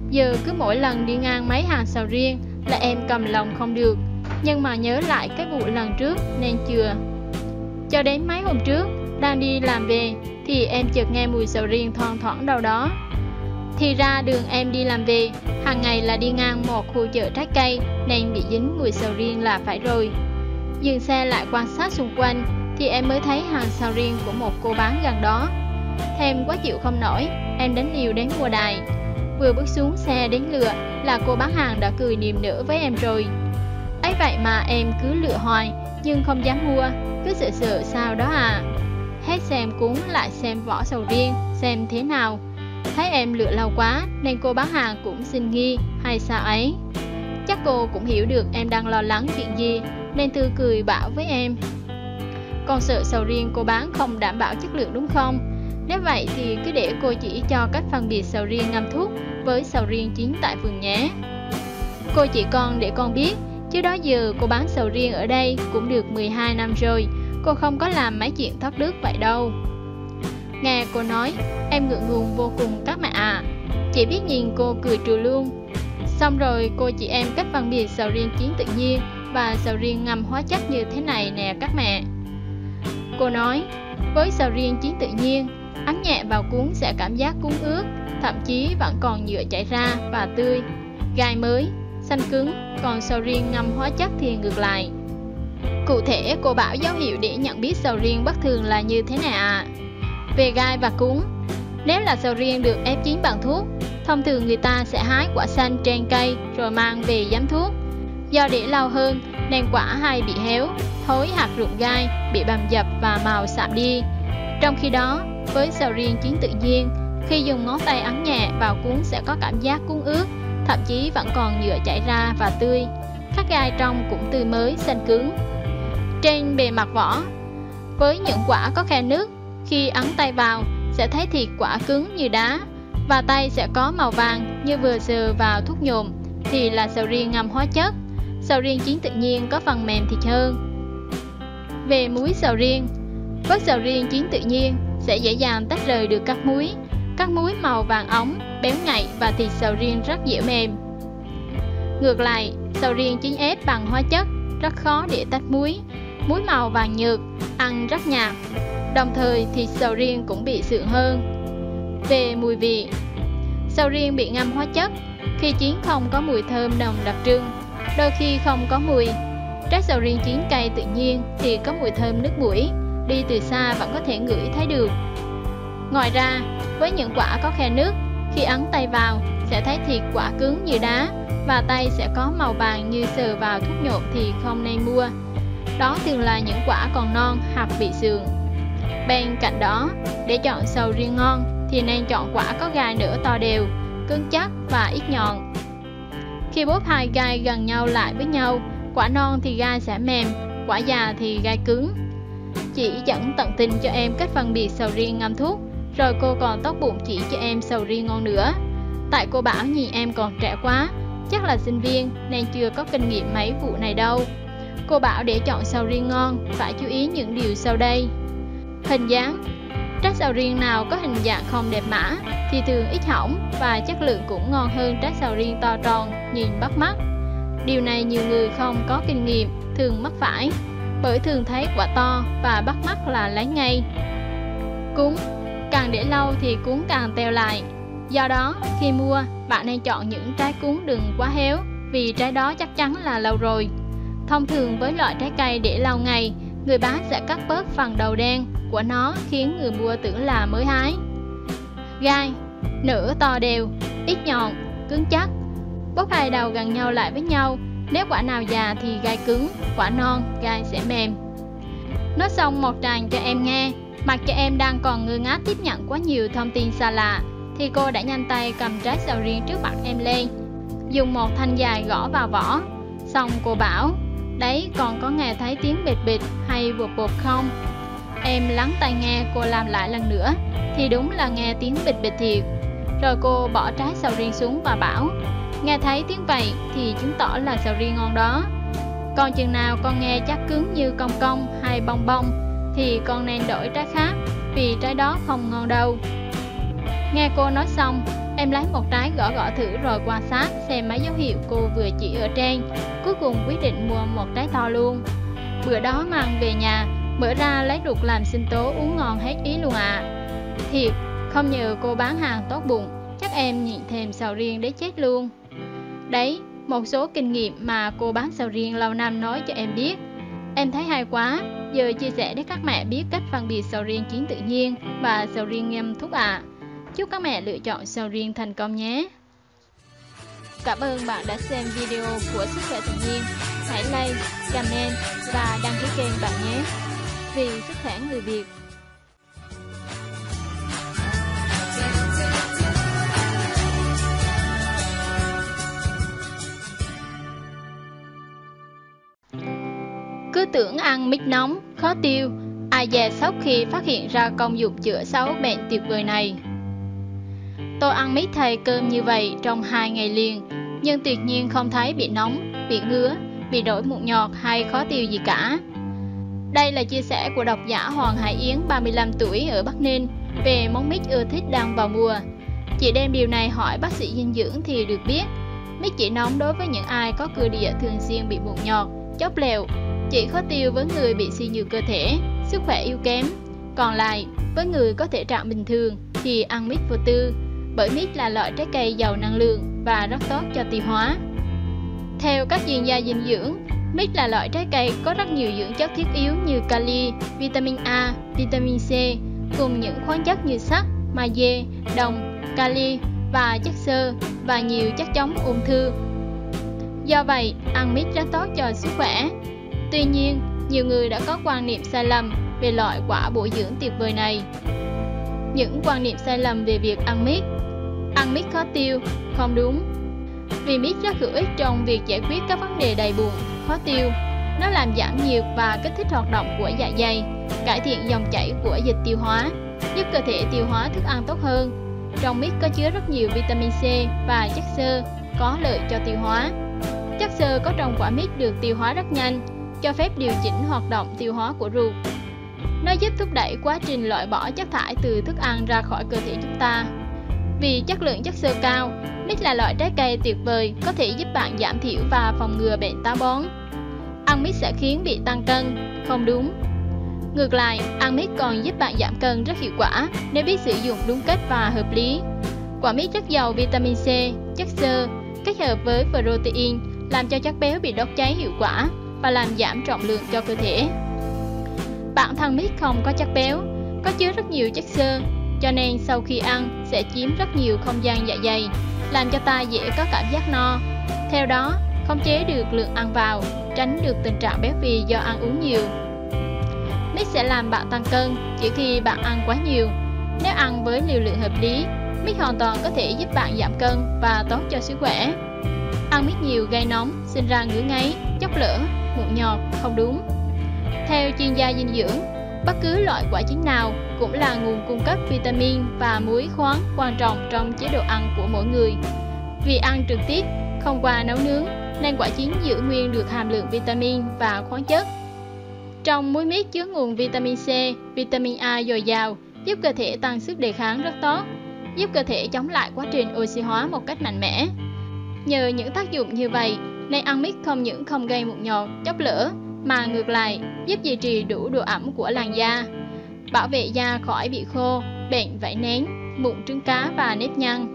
Giờ cứ mỗi lần đi ngang mấy hàng sầu riêng là em cầm lòng không được, nhưng mà nhớ lại cái vụ lần trước nên chừa. Cho đến mấy hôm trước, đang đi làm về thì em chợt nghe mùi sầu riêng thoang thoảng đâu đó. Thì ra đường em đi làm về, hàng ngày là đi ngang một khu chợ trái cây nên bị dính mùi sầu riêng là phải rồi. Dừng xe lại quan sát xung quanh thì em mới thấy hàng sầu riêng của một cô bán gần đó. Thêm quá chịu không nổi, em đánh liều đến mua đài. Vừa bước xuống xe đến lựa là cô bán hàng đã cười niềm nở với em rồi. ấy vậy mà em cứ lựa hoài nhưng không dám mua, cứ sợ sợ sao đó à. Hết xem cuốn lại xem vỏ sầu riêng, xem thế nào. Thấy em lựa lâu quá nên cô bán hàng cũng xin nghi hay sao ấy. Chắc cô cũng hiểu được em đang lo lắng chuyện gì nên tươi cười bảo với em. Con sợ sầu riêng cô bán không đảm bảo chất lượng đúng không? Nếu vậy thì cứ để cô chỉ cho cách phân biệt sầu riêng ngâm thuốc với sầu riêng chín tại vườn nhé. Cô chỉ con để con biết, chứ đó giờ cô bán sầu riêng ở đây cũng được 12 năm rồi, cô không có làm mấy chuyện thất đức vậy đâu. Nghe cô nói, em ngượng ngùng vô cùng các mẹ ạ. À. Chỉ biết nhìn cô cười trừ luôn. Xong rồi cô chị em cách phân biệt sầu riêng chiến tự nhiên và sầu riêng ngâm hóa chất như thế này nè các mẹ. Cô nói, với sầu riêng chiến tự nhiên, ấn nhẹ vào cuốn sẽ cảm giác cuốn ướt, thậm chí vẫn còn nhựa chảy ra và tươi, gai mới, xanh cứng, còn sầu riêng ngâm hóa chất thì ngược lại. Cụ thể, cô bảo dấu hiệu để nhận biết sầu riêng bất thường là như thế nào ạ? Về gai và cuống, nếu là sầu riêng được ép chín bằng thuốc, thông thường người ta sẽ hái quả xanh trên cây rồi mang về giấm thuốc. Do để lâu hơn nên quả hay bị héo, thối hạt rụng gai, bị bầm dập và màu sạm đi. Trong khi đó, với sầu riêng chín tự nhiên, khi dùng ngón tay ấn nhẹ vào cuốn sẽ có cảm giác cuốn ướt, thậm chí vẫn còn nhựa chảy ra và tươi. Các gai trong cũng tươi mới, xanh cứng. Trên bề mặt vỏ, với những quả có khe nước, khi ấn tay vào sẽ thấy thịt quả cứng như đá và tay sẽ có màu vàng như vừa sờ vào thuốc nhôm, thì là sầu riêng ngâm hóa chất. Sầu riêng chín tự nhiên có phần mềm thịt hơn. Về muối sầu riêng, với sầu riêng chín tự nhiên sẽ dễ dàng tách rời được các muối. Các muối màu vàng ống, béo ngậy và thịt sầu riêng rất dễ mềm. Ngược lại, sầu riêng chín ép bằng hóa chất rất khó để tách muối. Muối màu vàng nhược, ăn rất nhạt. Đồng thời thịt sầu riêng cũng bị sượng hơn. Về mùi vị, sầu riêng bị ngâm hóa chất, khi chín không có mùi thơm nồng đặc trưng, đôi khi không có mùi. Trái sầu riêng chín cay tự nhiên thì có mùi thơm nước mũi, đi từ xa vẫn có thể ngửi thấy được. Ngoài ra, với những quả có khe nước, khi ấn tay vào sẽ thấy thịt quả cứng như đá và tay sẽ có màu vàng như sờ vào thuốc nhộn thì không nên mua. Đó thường là những quả còn non hoặc bị sườn. Bên cạnh đó, để chọn sầu riêng ngon thì nên chọn quả có gai nửa to đều, cứng chắc và ít nhọn. Khi bóp hai gai gần nhau lại với nhau, quả non thì gai sẽ mềm, quả già thì gai cứng. Chị dẫn tận tình cho em cách phân biệt sầu riêng ngâm thuốc, rồi cô còn tốt bụng chỉ cho em sầu riêng ngon nữa. Tại cô bảo nhìn em còn trẻ quá, chắc là sinh viên nên chưa có kinh nghiệm mấy vụ này đâu. Cô bảo để chọn sầu riêng ngon phải chú ý những điều sau đây. Hình dáng Trái sầu riêng nào có hình dạng không đẹp mã thì thường ít hỏng và chất lượng cũng ngon hơn trái sầu riêng to tròn, nhìn bắt mắt. Điều này nhiều người không có kinh nghiệm thường mắc phải bởi thường thấy quả to và bắt mắt là lấy ngay. Cuốn Càng để lâu thì cuốn càng teo lại. Do đó, khi mua, bạn nên chọn những trái cuốn đừng quá héo vì trái đó chắc chắn là lâu rồi. Thông thường với loại trái cây để lâu ngày, người bán sẽ cắt bớt phần đầu đen của nó khiến người mua tưởng là mới hái. gai, nửa to đều, ít nhọn, cứng chắc. Bóc hai đầu gần nhau lại với nhau, nếu quả nào già thì gai cứng, quả non, gai sẽ mềm. Nói xong một tràng cho em nghe, mặt cho em đang còn ngơ ngác tiếp nhận quá nhiều thông tin xa lạ, thì cô đã nhanh tay cầm trái sầu riêng trước mặt em lên, dùng một thanh dài gõ vào vỏ. Xong cô bảo, đấy còn có nghe thấy tiếng bịt bịt hay bụt bụt không? Em lắng tai nghe cô làm lại lần nữa, thì đúng là nghe tiếng bịt bịt thiệt. Rồi cô bỏ trái sầu riêng xuống và bảo, nghe thấy tiếng vậy thì chứng tỏ là sầu riêng ngon đó. Còn chừng nào con nghe chắc cứng như cong cong hay bong bong thì con nên đổi trái khác vì trái đó không ngon đâu. Nghe cô nói xong, em lấy một trái gõ gõ thử rồi quan sát xem mấy dấu hiệu cô vừa chỉ ở trên. Cuối cùng quyết định mua một trái to luôn. Bữa đó mang về nhà, mở ra lấy ruột làm sinh tố uống ngon hết ý luôn ạ. À. Thiệt, không nhờ cô bán hàng tốt bụng, chắc em nhịn thèm sầu riêng để chết luôn. Đấy, một số kinh nghiệm mà cô bán sầu riêng lâu năm nói cho em biết. Em thấy hay quá, giờ chia sẻ để các mẹ biết cách phân biệt sầu riêng chín tự nhiên và sầu riêng ngâm thuốc ạ. À. Chúc các mẹ lựa chọn sầu riêng thành công nhé. Cảm ơn bạn đã xem video của Sức khỏe tự nhiên. Hãy like, comment và đăng ký kênh bạn nhé. Vì sức khỏe người Việt. Cứ tưởng ăn mít nóng, khó tiêu, ai dè sốc khi phát hiện ra công dụng chữa xấu bệnh tuyệt vời này. Tôi ăn mít thay cơm như vậy trong hai ngày liền, nhưng tuyệt nhiên không thấy bị nóng, bị ngứa, bị đổi mụn nhọt hay khó tiêu gì cả. Đây là chia sẻ của độc giả Hoàng Hải Yến 35 tuổi ở Bắc Ninh về món mít ưa thích đang vào mùa. Chị đem điều này hỏi bác sĩ dinh dưỡng thì được biết, mít chỉ nóng đối với những ai có cơ địa thường xuyên bị mụn nhọt, chốc lèo, chỉ khó tiêu với người bị suy nhược cơ thể, sức khỏe yếu kém. Còn lại, với người có thể trạng bình thường thì ăn mít vô tư, bởi mít là loại trái cây giàu năng lượng và rất tốt cho tiêu hóa. Theo các chuyên gia dinh dưỡng, mít là loại trái cây có rất nhiều dưỡng chất thiết yếu như kali, vitamin A, vitamin C, cùng những khoáng chất như sắt, magie, đồng, kali và chất xơ và nhiều chất chống ung thư. Do vậy, ăn mít rất tốt cho sức khỏe. Tuy nhiên, nhiều người đã có quan niệm sai lầm về loại quả bổ dưỡng tuyệt vời này. Những quan niệm sai lầm về việc ăn mít Ăn mít khó tiêu, không đúng. Vì mít rất hữu ích trong việc giải quyết các vấn đề đầy bụng, khó tiêu. Nó làm giảm nhiệt và kích thích hoạt động của dạ dày, cải thiện dòng chảy của dịch tiêu hóa, giúp cơ thể tiêu hóa thức ăn tốt hơn. Trong mít có chứa rất nhiều vitamin C và chất xơ có lợi cho tiêu hóa. Chất xơ có trong quả mít được tiêu hóa rất nhanh, cho phép điều chỉnh hoạt động tiêu hóa của ruột. Nó giúp thúc đẩy quá trình loại bỏ chất thải từ thức ăn ra khỏi cơ thể chúng ta. Vì chất lượng chất xơ cao, mít là loại trái cây tuyệt vời có thể giúp bạn giảm thiểu và phòng ngừa bệnh táo bón. Ăn mít sẽ khiến bị tăng cân, không đúng. Ngược lại, ăn mít còn giúp bạn giảm cân rất hiệu quả nếu biết sử dụng đúng cách và hợp lý. Quả mít rất giàu vitamin C, chất xơ, kết hợp với protein làm cho chất béo bị đốt cháy hiệu quả và làm giảm trọng lượng cho cơ thể. Bản thân mít không có chất béo, có chứa rất nhiều chất xơ cho nên sau khi ăn sẽ chiếm rất nhiều không gian dạ dày, làm cho ta dễ có cảm giác no. Theo đó, khống chế được lượng ăn vào, tránh được tình trạng béo phì do ăn uống nhiều. Mít sẽ làm bạn tăng cân chỉ khi bạn ăn quá nhiều. Nếu ăn với liều lượng hợp lý, mít hoàn toàn có thể giúp bạn giảm cân và tốt cho sức khỏe. Ăn mít nhiều gây nóng, sinh ra ngứa ngáy, chốc lửa, mụn nhọt, không đúng. Theo chuyên gia dinh dưỡng, bất cứ loại quả chín nào cũng là nguồn cung cấp vitamin và muối khoáng quan trọng trong chế độ ăn của mỗi người. Vì ăn trực tiếp, không qua nấu nướng, nên quả chín giữ nguyên được hàm lượng vitamin và khoáng chất. Trong muối miết chứa nguồn vitamin C, vitamin A dồi dào, giúp cơ thể tăng sức đề kháng rất tốt, giúp cơ thể chống lại quá trình oxy hóa một cách mạnh mẽ. Nhờ những tác dụng như vậy, nên ăn mít không những không gây mụn nhọt, chốc lửa, mà ngược lại giúp duy trì đủ độ ẩm của làn da bảo vệ da khỏi bị khô, bệnh vảy nén, mụn trứng cá và nếp nhăn.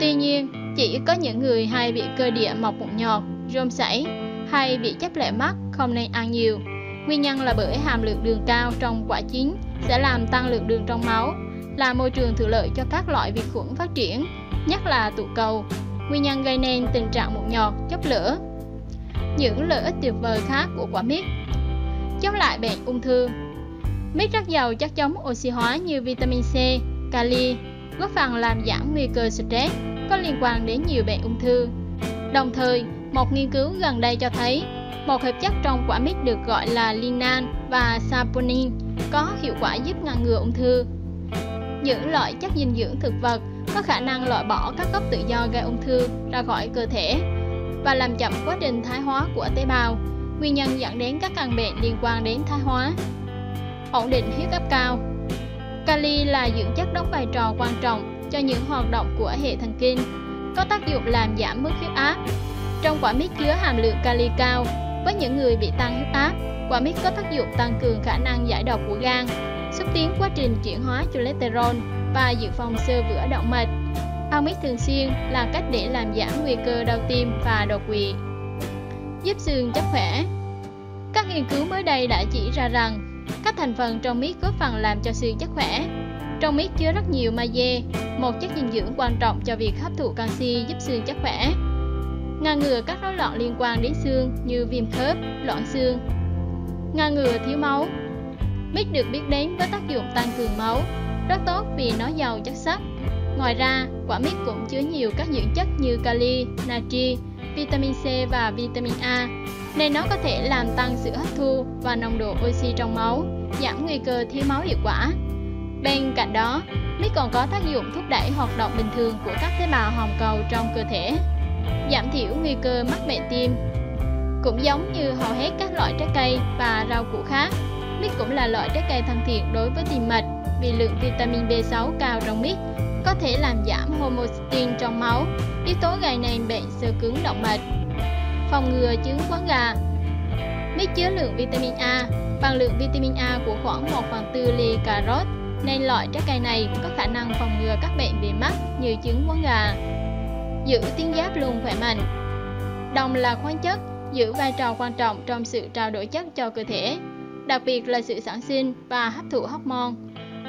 Tuy nhiên, chỉ có những người hay bị cơ địa mọc mụn nhọt, rôm sảy hay bị chấp lệ mắt không nên ăn nhiều. Nguyên nhân là bởi hàm lượng đường cao trong quả chín sẽ làm tăng lượng đường trong máu, là môi trường thuận lợi cho các loại vi khuẩn phát triển, nhất là tụ cầu, nguyên nhân gây nên tình trạng mụn nhọt, chốc lửa. Những lợi ích tuyệt vời khác của quả mít Chống lại bệnh ung thư Mít rất giàu chất chống oxy hóa như vitamin C, kali, góp phần làm giảm nguy cơ stress có liên quan đến nhiều bệnh ung thư. Đồng thời, một nghiên cứu gần đây cho thấy một hợp chất trong quả mít được gọi là linan và saponin có hiệu quả giúp ngăn ngừa ung thư. Những loại chất dinh dưỡng thực vật có khả năng loại bỏ các gốc tự do gây ung thư ra khỏi cơ thể và làm chậm quá trình thái hóa của tế bào, nguyên nhân dẫn đến các căn bệnh liên quan đến thái hóa. Ổn định huyết áp cao Kali là dưỡng chất đóng vai trò quan trọng cho những hoạt động của hệ thần kinh, có tác dụng làm giảm mức huyết áp. Trong quả mít chứa hàm lượng kali cao, với những người bị tăng huyết áp, quả mít có tác dụng tăng cường khả năng giải độc của gan, xúc tiến quá trình chuyển hóa cholesterol và dự phòng sơ vữa động mạch. Ăn mít thường xuyên là cách để làm giảm nguy cơ đau tim và đột quỵ. Giúp xương chắc khỏe Các nghiên cứu mới đây đã chỉ ra rằng các thành phần trong mít góp phần làm cho xương chắc khỏe. Trong mít chứa rất nhiều magie, một chất dinh dưỡng quan trọng cho việc hấp thụ canxi giúp xương chắc khỏe. Ngăn ngừa các rối loạn liên quan đến xương như viêm khớp, loạn xương. Ngăn ngừa thiếu máu Mít được biết đến với tác dụng tăng cường máu, rất tốt vì nó giàu chất sắt. Ngoài ra, quả mít cũng chứa nhiều các dưỡng chất như kali, natri, vitamin C và vitamin A, nên nó có thể làm tăng sự hấp thu và nồng độ oxy trong máu, giảm nguy cơ thiếu máu hiệu quả. Bên cạnh đó, mít còn có tác dụng thúc đẩy hoạt động bình thường của các tế bào hồng cầu trong cơ thể, giảm thiểu nguy cơ mắc bệnh tim. Cũng giống như hầu hết các loại trái cây và rau củ khác, mít cũng là loại trái cây thân thiện đối với tim mạch vì lượng vitamin B6 cao trong mít có thể làm giảm homocysteine trong máu, yếu tố gây nên bệnh sơ cứng động mạch. Phòng ngừa chứng quán gà Mít chứa lượng vitamin A bằng lượng vitamin A của khoảng 1 phần 4 ly cà rốt, nên loại trái cây này có khả năng phòng ngừa các bệnh về mắt như chứng quán gà. Giữ tuyến giáp luôn khỏe mạnh Đồng là khoáng chất, giữ vai trò quan trọng trong sự trao đổi chất cho cơ thể, đặc biệt là sự sản sinh và hấp thụ hormone.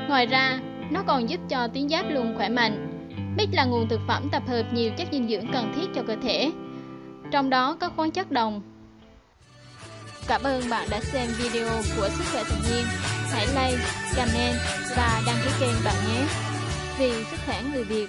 Ngoài ra, nó còn giúp cho tuyến giáp luôn khỏe mạnh. Bích là nguồn thực phẩm tập hợp nhiều chất dinh dưỡng cần thiết cho cơ thể, trong đó có khoáng chất đồng. Cảm ơn bạn đã xem video của Sức khỏe tự nhiên. Hãy like, comment và đăng ký kênh bạn nhé. Vì sức khỏe người Việt.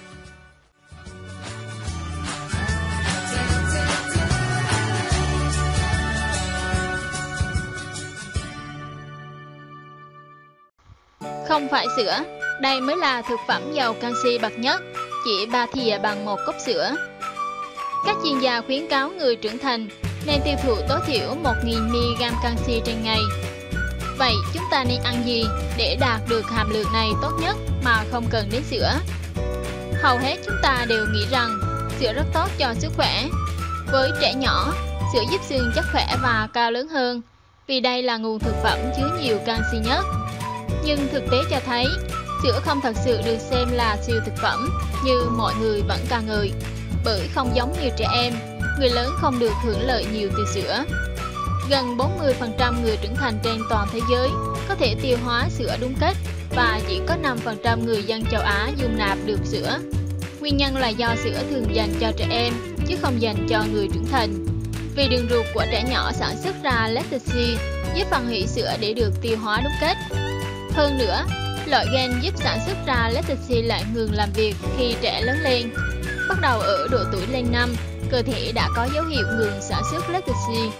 Không phải sữa, đây mới là thực phẩm giàu canxi bậc nhất, chỉ 3 thìa bằng một cốc sữa. Các chuyên gia khuyến cáo người trưởng thành nên tiêu thụ tối thiểu 1.000mg canxi trên ngày. Vậy chúng ta nên ăn gì để đạt được hàm lượng này tốt nhất mà không cần đến sữa? Hầu hết chúng ta đều nghĩ rằng sữa rất tốt cho sức khỏe. Với trẻ nhỏ, sữa giúp xương chắc khỏe và cao lớn hơn vì đây là nguồn thực phẩm chứa nhiều canxi nhất. Nhưng thực tế cho thấy, sữa không thật sự được xem là siêu thực phẩm như mọi người vẫn ca ngợi, bởi không giống như trẻ em, người lớn không được hưởng lợi nhiều từ sữa. Gần 40% người trưởng thành trên toàn thế giới có thể tiêu hóa sữa đúng cách và chỉ có 5% người dân châu Á dung nạp được sữa. Nguyên nhân là do sữa thường dành cho trẻ em chứ không dành cho người trưởng thành. Vì đường ruột của trẻ nhỏ sản xuất ra lactate giúp phân hủy sữa để được tiêu hóa đúng cách. Hơn nữa, loại gen giúp sản xuất ra lecithin lại ngừng làm việc khi trẻ lớn lên. Bắt đầu ở độ tuổi lên năm, cơ thể đã có dấu hiệu ngừng sản xuất lecithin.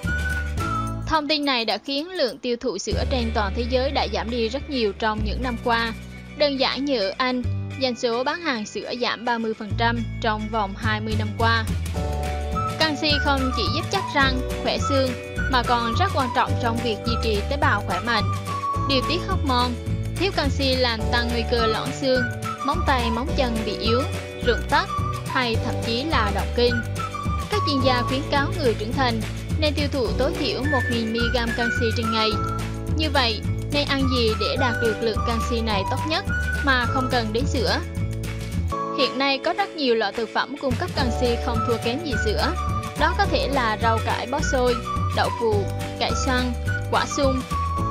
Thông tin này đã khiến lượng tiêu thụ sữa trên toàn thế giới đã giảm đi rất nhiều trong những năm qua. Đơn giản như ở Anh, doanh số bán hàng sữa giảm 30% trong vòng 20 năm qua. Canxi không chỉ giúp chắc răng, khỏe xương, mà còn rất quan trọng trong việc duy trì tế bào khỏe mạnh. Điều tiết hormone, thiếu canxi làm tăng nguy cơ loãng xương, móng tay, móng chân bị yếu, rụng tóc hay thậm chí là động kinh. Các chuyên gia khuyến cáo người trưởng thành nên tiêu thụ tối thiểu 1.000mg canxi trên ngày. Như vậy, nên ăn gì để đạt được lượng canxi này tốt nhất mà không cần đến sữa? Hiện nay có rất nhiều loại thực phẩm cung cấp canxi không thua kém gì sữa. Đó có thể là rau cải bó xôi, đậu phụ, cải xoăn, quả sung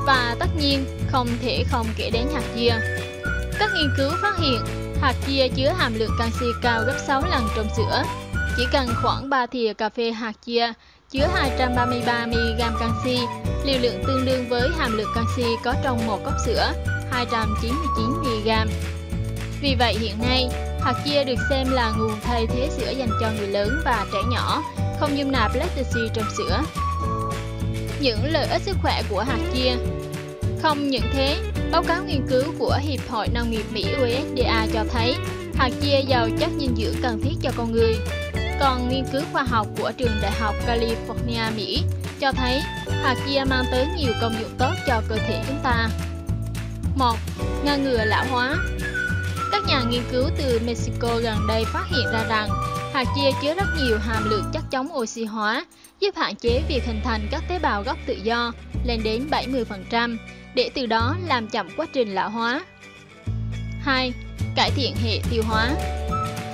và tất nhiên không thể không kể đến hạt dưa. Các nghiên cứu phát hiện hạt chia chứa hàm lượng canxi cao gấp 6 lần trong sữa. Chỉ cần khoảng 3 thìa cà phê hạt chia chứa 233mg canxi, liều lượng tương đương với hàm lượng canxi có trong một cốc sữa 299mg. Vì vậy hiện nay, hạt chia được xem là nguồn thay thế sữa dành cho người lớn và trẻ nhỏ, không dung nạp lactose trong sữa. Những lợi ích sức khỏe của hạt chia không những thế, báo cáo nghiên cứu của Hiệp hội Nông nghiệp Mỹ USDA cho thấy hạt chia giàu chất dinh dưỡng cần thiết cho con người. Còn nghiên cứu khoa học của trường Đại học California, Mỹ cho thấy hạt chia mang tới nhiều công dụng tốt cho cơ thể chúng ta. 1. Ngăn ngừa lão hóa Các nhà nghiên cứu từ Mexico gần đây phát hiện ra rằng hạt chia chứa rất nhiều hàm lượng chất chống oxy hóa, giúp hạn chế việc hình thành các tế bào gốc tự do lên đến 70%, để từ đó làm chậm quá trình lão hóa. 2. Cải thiện hệ tiêu hóa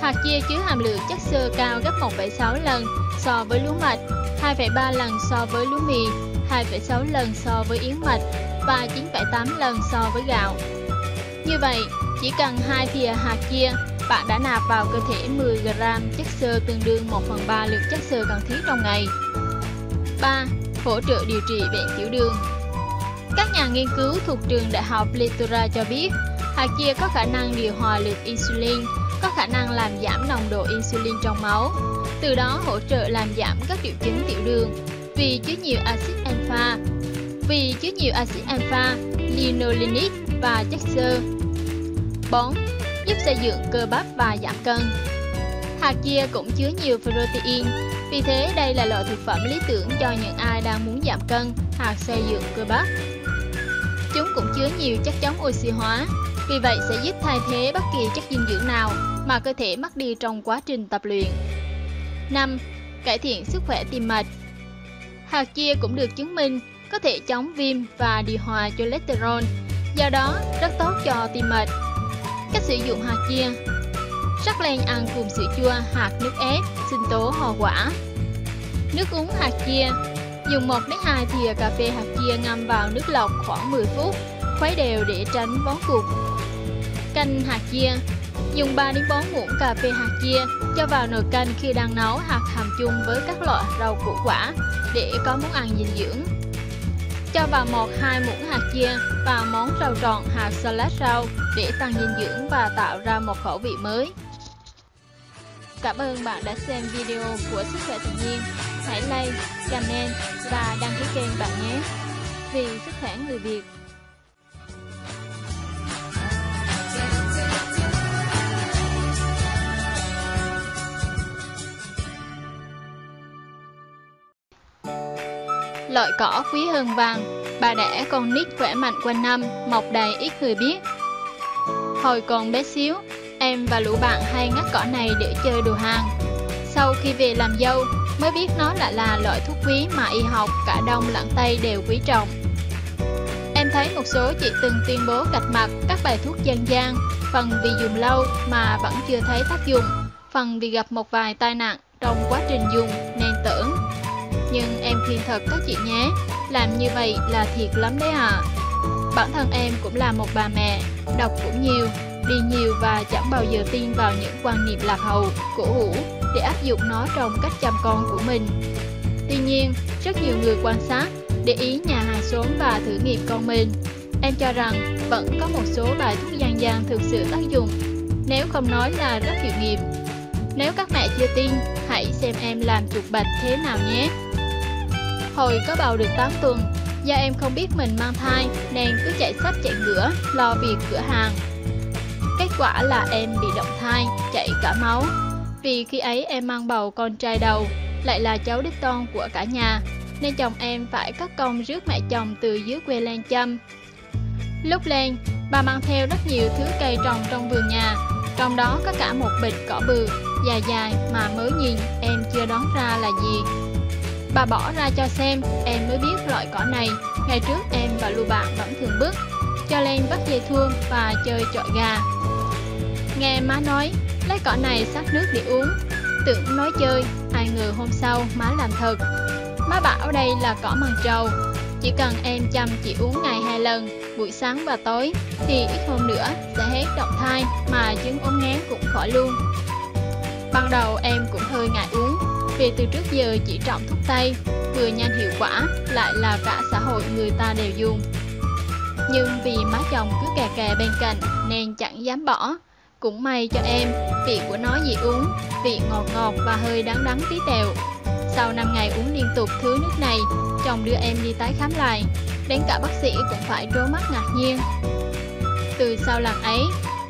Hạt chia chứa hàm lượng chất xơ cao gấp 1,6 lần so với lúa mạch, 2,3 lần so với lúa mì, 2,6 lần so với yến mạch và 9,8 lần so với gạo. Như vậy, chỉ cần 2 thìa hạt chia, bạn đã nạp vào cơ thể 10 g chất xơ tương đương 1 phần 3 lượng chất xơ cần thiết trong ngày. 3. Hỗ trợ điều trị bệnh tiểu đường các nhà nghiên cứu thuộc trường Đại học Litura cho biết, hạt chia có khả năng điều hòa lượng insulin, có khả năng làm giảm nồng độ insulin trong máu, từ đó hỗ trợ làm giảm các triệu chứng tiểu đường vì chứa nhiều axit alpha, vì chứa nhiều axit alpha, linolenic và chất xơ. 4. Giúp xây dựng cơ bắp và giảm cân. Hạt chia cũng chứa nhiều protein, vì thế đây là loại thực phẩm lý tưởng cho những ai đang muốn giảm cân hoặc xây dựng cơ bắp. Chúng cũng chứa nhiều chất chống oxy hóa, vì vậy sẽ giúp thay thế bất kỳ chất dinh dưỡng nào mà cơ thể mất đi trong quá trình tập luyện. 5. Cải thiện sức khỏe tim mạch Hạt chia cũng được chứng minh có thể chống viêm và điều hòa cholesterol, do đó rất tốt cho tim mạch. Cách sử dụng hạt chia Rắc lên ăn cùng sữa chua, hạt nước ép, sinh tố hoa quả. Nước uống hạt chia Dùng 1 đến 2 thìa cà phê hạt chia ngâm vào nước lọc khoảng 10 phút, khuấy đều để tránh bón cục. Canh hạt chia Dùng 3 đến 4 muỗng cà phê hạt chia cho vào nồi canh khi đang nấu hoặc hầm chung với các loại rau củ quả để có món ăn dinh dưỡng. Cho vào 1-2 muỗng hạt chia vào món rau tròn hạt salad rau để tăng dinh dưỡng và tạo ra một khẩu vị mới. Cảm ơn bạn đã xem video của Sức khỏe tự nhiên. Hãy like, comment và đăng ký kênh bạn nhé. Vì sức khỏe người Việt. Loại cỏ quý hơn vàng, bà đẻ con nít khỏe mạnh quanh năm, mọc đầy ít người biết. Hồi còn bé xíu, em và lũ bạn hay ngắt cỏ này để chơi đồ hàng. Sau khi về làm dâu, mới biết nó lại là loại thuốc quý mà y học cả Đông lẫn Tây đều quý trọng. Em thấy một số chị từng tuyên bố cạch mặt các bài thuốc dân gian, phần vì dùng lâu mà vẫn chưa thấy tác dụng, phần vì gặp một vài tai nạn trong quá trình dùng nên tưởng. Nhưng em khuyên thật các chị nhé, làm như vậy là thiệt lắm đấy à. Bản thân em cũng là một bà mẹ, đọc cũng nhiều, đi nhiều và chẳng bao giờ tin vào những quan niệm lạc hậu, cổ hủ để áp dụng nó trong cách chăm con của mình. Tuy nhiên, rất nhiều người quan sát, để ý nhà hàng xóm và thử nghiệm con mình. Em cho rằng vẫn có một số bài thuốc dân gian thực sự tác dụng, nếu không nói là rất hiệu nghiệm. Nếu các mẹ chưa tin, hãy xem em làm chuột bạch thế nào nhé. Hồi có bầu được 8 tuần, do em không biết mình mang thai nên cứ chạy sách chạy ngửa, lo việc cửa hàng. Kết quả là em bị động thai, chảy cả máu. Vì khi ấy em mang bầu con trai đầu, lại là cháu đích tôn của cả nhà, nên chồng em phải cất công rước mẹ chồng từ dưới quê lên Châm. Lúc lên, bà mang theo rất nhiều thứ cây trồng trong vườn nhà, trong đó có cả một bịch cỏ bừa dài dài mà mới nhìn em chưa đoán ra là gì. Bà bỏ ra cho xem, em mới biết loại cỏ này, ngày trước em và lưu bạn vẫn thường bước, cho lên bắt dây thun và chơi trọi gà. Nghe má nói, lấy cỏ này sát nước để uống, tưởng nói chơi, ai ngờ hôm sau má làm thật. Má bảo đây là cỏ măng trầu, chỉ cần em chăm chỉ uống ngày hai lần buổi sáng và tối thì ít hôm nữa sẽ hết động thai mà chứng ốm ngán cũng khỏi luôn. Ban đầu em cũng hơi ngại uống vì từ trước giờ chỉ trọng thuốc tây, vừa nhanh hiệu quả lại là cả xã hội người ta đều dùng. Nhưng vì má chồng cứ kè kè bên cạnh nên chẳng dám bỏ. Cũng may cho em, vị của nó dị uống, vị ngọt ngọt và hơi đắng đắng tí tèo. Sau 5 ngày uống liên tục thứ nước này, chồng đưa em đi tái khám lại, đến cả bác sĩ cũng phải trố mắt ngạc nhiên. Từ sau lần ấy,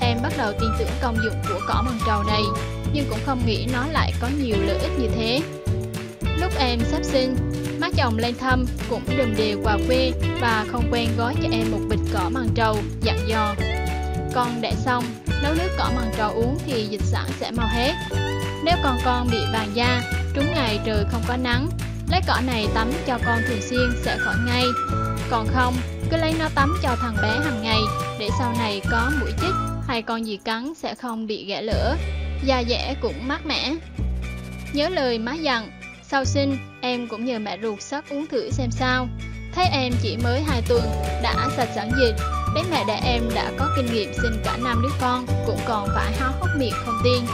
em bắt đầu tin tưởng công dụng của cỏ măng trầu này, nhưng cũng không nghĩ nó lại có nhiều lợi ích như thế. Lúc em sắp sinh, má chồng lên thăm cũng đùm đều quà quê và không quen gói cho em một bịch cỏ măng trầu, dặn dò. Con đẻ xong, nấu nước cỏ măng trầu uống thì dịch sẵn sẽ mau hết. Nếu con con bị vàng da, trúng ngày trời không có nắng, lấy cỏ này tắm cho con thường xuyên sẽ khỏi ngay. Còn không, cứ lấy nó tắm cho thằng bé hàng ngày để sau này có mũi chích hay con gì cắn sẽ không bị ghẻ lửa. Da dẻ cũng mát mẻ. Nhớ lời má dặn, sau sinh em cũng nhờ mẹ ruột sắc uống thử xem sao. Thấy em chỉ mới 2 tuần đã sạch sẵn dịch, đến mẹ đẻ em đã có kinh nghiệm sinh cả năm đứa con cũng còn phải háo hốc miệng không tiên.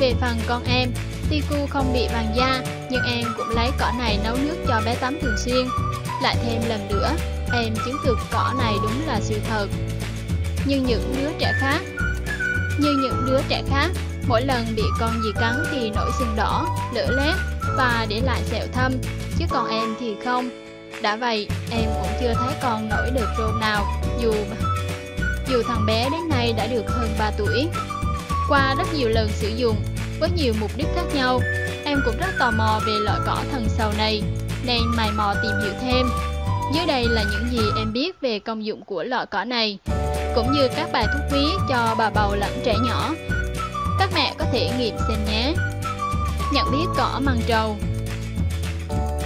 Về phần con em, tuy cu không bị vàng da, nhưng em cũng lấy cỏ này nấu nước cho bé tắm thường xuyên. Lại thêm lần nữa, em chứng thực cỏ này đúng là sự thật. Như những đứa trẻ khác, như những đứa trẻ khác, mỗi lần bị con gì cắn thì nổi sưng đỏ, lở lét và để lại sẹo thâm, chứ còn em thì không. Đã vậy, em cũng chưa thấy con nổi được rôn nào, dù dù thằng bé đến nay đã được hơn 3 tuổi. Qua rất nhiều lần sử dụng, với nhiều mục đích khác nhau, em cũng rất tò mò về loại cỏ thần sầu này, nên mày mò tìm hiểu thêm. Dưới đây là những gì em biết về công dụng của loại cỏ này, cũng như các bài thuốc quý cho bà bầu lẫn trẻ nhỏ. Các mẹ có thể nghiệm xem nhé. Nhận biết cỏ măng trầu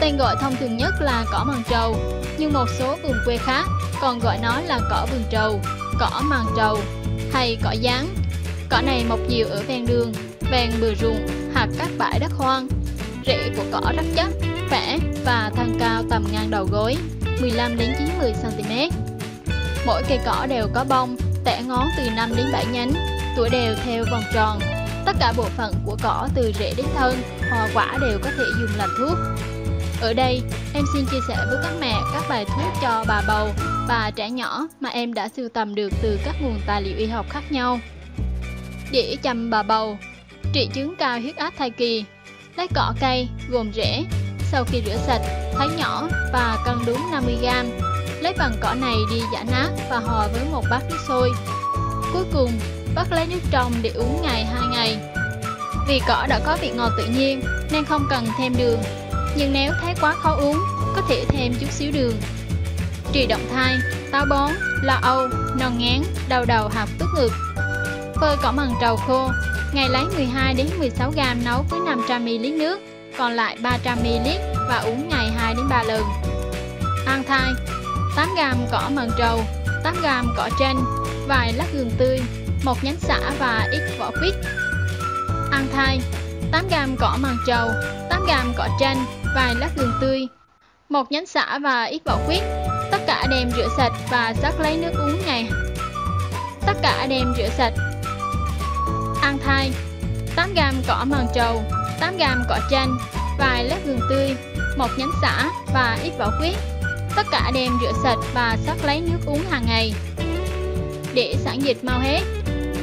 Tên gọi thông thường nhất là cỏ màng trầu, nhưng một số vùng quê khác còn gọi nó là cỏ vườn trầu, cỏ màng trầu hay cỏ gián. Cỏ này mọc nhiều ở ven đường, ven bờ ruộng hoặc các bãi đất hoang. Rễ của cỏ rất chắc, khỏe và thân cao tầm ngang đầu gối, 15 đến 90 cm. Mỗi cây cỏ đều có bông, tẻ ngón từ 5 đến 7 nhánh, tuổi đều theo vòng tròn. Tất cả bộ phận của cỏ từ rễ đến thân, hoa quả đều có thể dùng làm thuốc. Ở đây, em xin chia sẻ với các mẹ các bài thuốc cho bà bầu và trẻ nhỏ mà em đã sưu tầm được từ các nguồn tài liệu y học khác nhau. Để chăm bà bầu, trị chứng cao huyết áp thai kỳ, lấy cỏ cây gồm rễ, sau khi rửa sạch, thái nhỏ và cân đúng 50g. Lấy phần cỏ này đi giã nát và hòa với một bát nước sôi. Cuối cùng, bắt lấy nước trong để uống ngày 2 ngày. Vì cỏ đã có vị ngọt tự nhiên nên không cần thêm đường nhưng nếu thấy quá khó uống, có thể thêm chút xíu đường. Trị động thai, táo bón, lo âu, non ngán, đau đầu hoặc tức ngực. Phơi cỏ mần trầu khô, ngày lấy 12 đến 16 g nấu với 500 ml nước, còn lại 300 ml và uống ngày 2 đến 3 lần. Ăn thai, 8 g cỏ mần trầu, 8 g cỏ chanh, vài lát gừng tươi, một nhánh xả và ít vỏ quýt. Ăn thai, 8 g cỏ mần trầu, 8 g cỏ chanh, vài lát gừng tươi, một nhánh xả và ít vỏ quýt. Tất cả đem rửa sạch và sắc lấy nước uống ngày. Tất cả đem rửa sạch. Ăn thai 8 g cỏ mần trầu, 8 g cỏ chanh, vài lát gừng tươi, một nhánh xả và ít vỏ quýt. Tất cả đem rửa sạch và sắc lấy nước uống hàng ngày. Để sản dịch mau hết,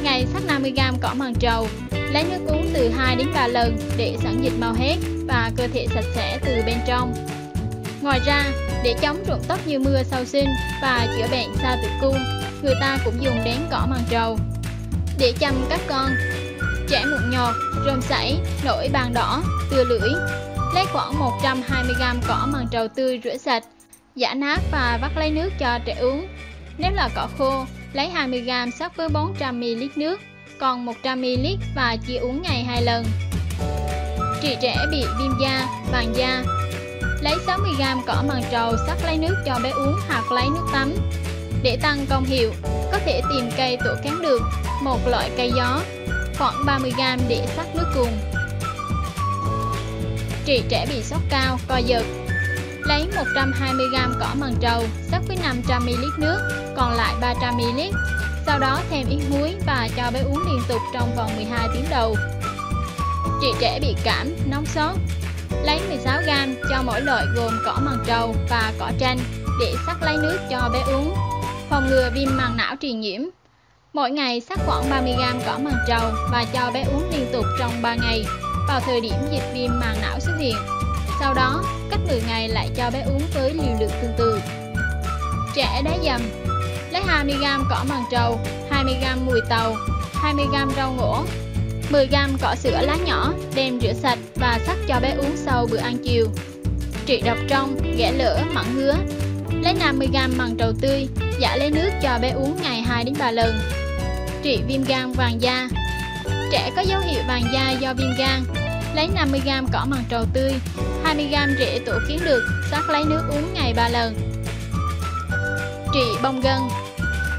ngày sắc 50g cỏ màng trầu, lấy nước uống từ 2 đến 3 lần để sẵn dịch mau hết và cơ thể sạch sẽ từ bên trong. Ngoài ra, để chống rụng tóc như mưa sau sinh và chữa bệnh sa tử cung, người ta cũng dùng đến cỏ màng trầu. Để chăm các con, trẻ mụn nhọt, rôm sảy, nổi bàn đỏ, tưa lưỡi, lấy khoảng 120g cỏ màng trầu tươi rửa sạch, giã nát và vắt lấy nước cho trẻ uống. Nếu là cỏ khô, lấy 20g sắc với 400ml nước, còn 100ml và chỉ uống ngày 2 lần. Trị trẻ bị viêm da, vàng da. Lấy 60g cỏ màng trầu sắc lấy nước cho bé uống hoặc lấy nước tắm. Để tăng công hiệu, có thể tìm cây tổ cán được, một loại cây gió Khoảng 30g để sắc nước cùng. Trị trẻ bị sốt cao, co giật. Lấy 120g cỏ mần trầu sắc với 500ml nước, còn lại 300ml. Sau đó thêm ít muối và cho bé uống liên tục trong vòng 12 tiếng đầu. Chị trẻ bị cảm, nóng sốt. Lấy 16g cho mỗi loại gồm cỏ mần trầu và cỏ chanh để sắc lấy nước cho bé uống. Phòng ngừa viêm màng não truyền nhiễm. Mỗi ngày sắc khoảng 30g cỏ mần trầu và cho bé uống liên tục trong 3 ngày vào thời điểm dịch viêm màng não xuất hiện. Sau đó, cách 10 ngày lại cho bé uống với liều lượng tương tự. Trẻ đá dầm Lấy 20g cỏ màng trầu, 20g mùi tàu, 20g rau ngổ, 10g cỏ sữa lá nhỏ đem rửa sạch và sắc cho bé uống sau bữa ăn chiều. Trị độc trong, ghẻ lỡ, mặn ngứa. Lấy 50g măng trầu tươi, giả lấy nước cho bé uống ngày 2 đến 3 lần. Trị viêm gan vàng da. Trẻ có dấu hiệu vàng da do viêm gan, lấy 50g cỏ măng trầu tươi, 20g rễ tổ kiến được, sắc lấy nước uống ngày 3 lần. Trị bong gân.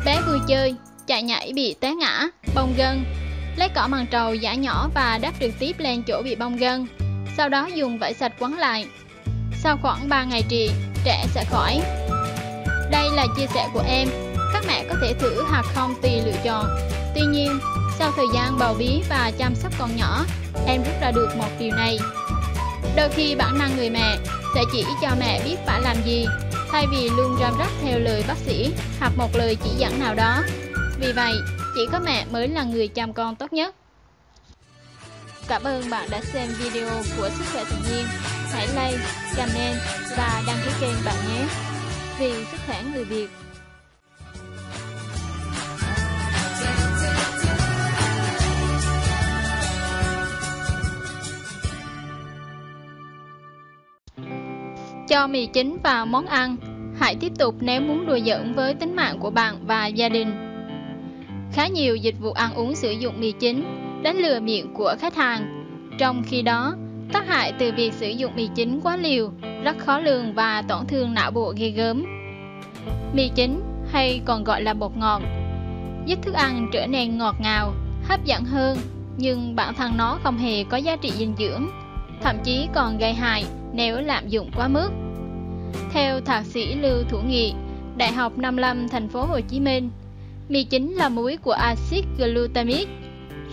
Bé vui chơi, chạy nhảy bị té ngã, bong gân. Lấy cỏ măng trầu giả nhỏ và đắp trực tiếp lên chỗ bị bong gân Sau đó dùng vải sạch quấn lại. Sau khoảng 3 ngày trị, trẻ sẽ khỏi. Đây là chia sẻ của em. Các mẹ có thể thử hoặc không tùy lựa chọn. Tuy nhiên, sau thời gian bầu bí và chăm sóc con nhỏ Em rút ra được một điều này Đôi khi bản năng người mẹ sẽ chỉ cho mẹ biết phải làm gì thay vì luôn răm rắp theo lời bác sĩ hoặc một lời chỉ dẫn nào đó. Vì vậy, chỉ có mẹ mới là người chăm con tốt nhất. Cảm ơn bạn đã xem video của Sức khỏe tự nhiên. Hãy like, comment và đăng ký kênh bạn nhé. Vì sức khỏe người Việt. Cho mì chính vào món ăn. Hãy tiếp tục nếu muốn đùa giỡn với tính mạng của bạn và gia đình. Khá nhiều dịch vụ ăn uống sử dụng mì chính đánh lừa miệng của khách hàng. Trong khi đó, tác hại từ việc sử dụng mì chính quá liều rất khó lường và tổn thương não bộ ghê gớm. Mì chính hay còn gọi là bột ngọt giúp thức ăn trở nên ngọt ngào, hấp dẫn hơn, nhưng bản thân nó không hề có giá trị dinh dưỡng, thậm chí còn gây hại nếu lạm dụng quá mức. Theo thạc sĩ Lưu Thủ Nghị, Đại học Nam Lâm, thành phố Hồ Chí Minh, mì chính là muối của axit glutamic,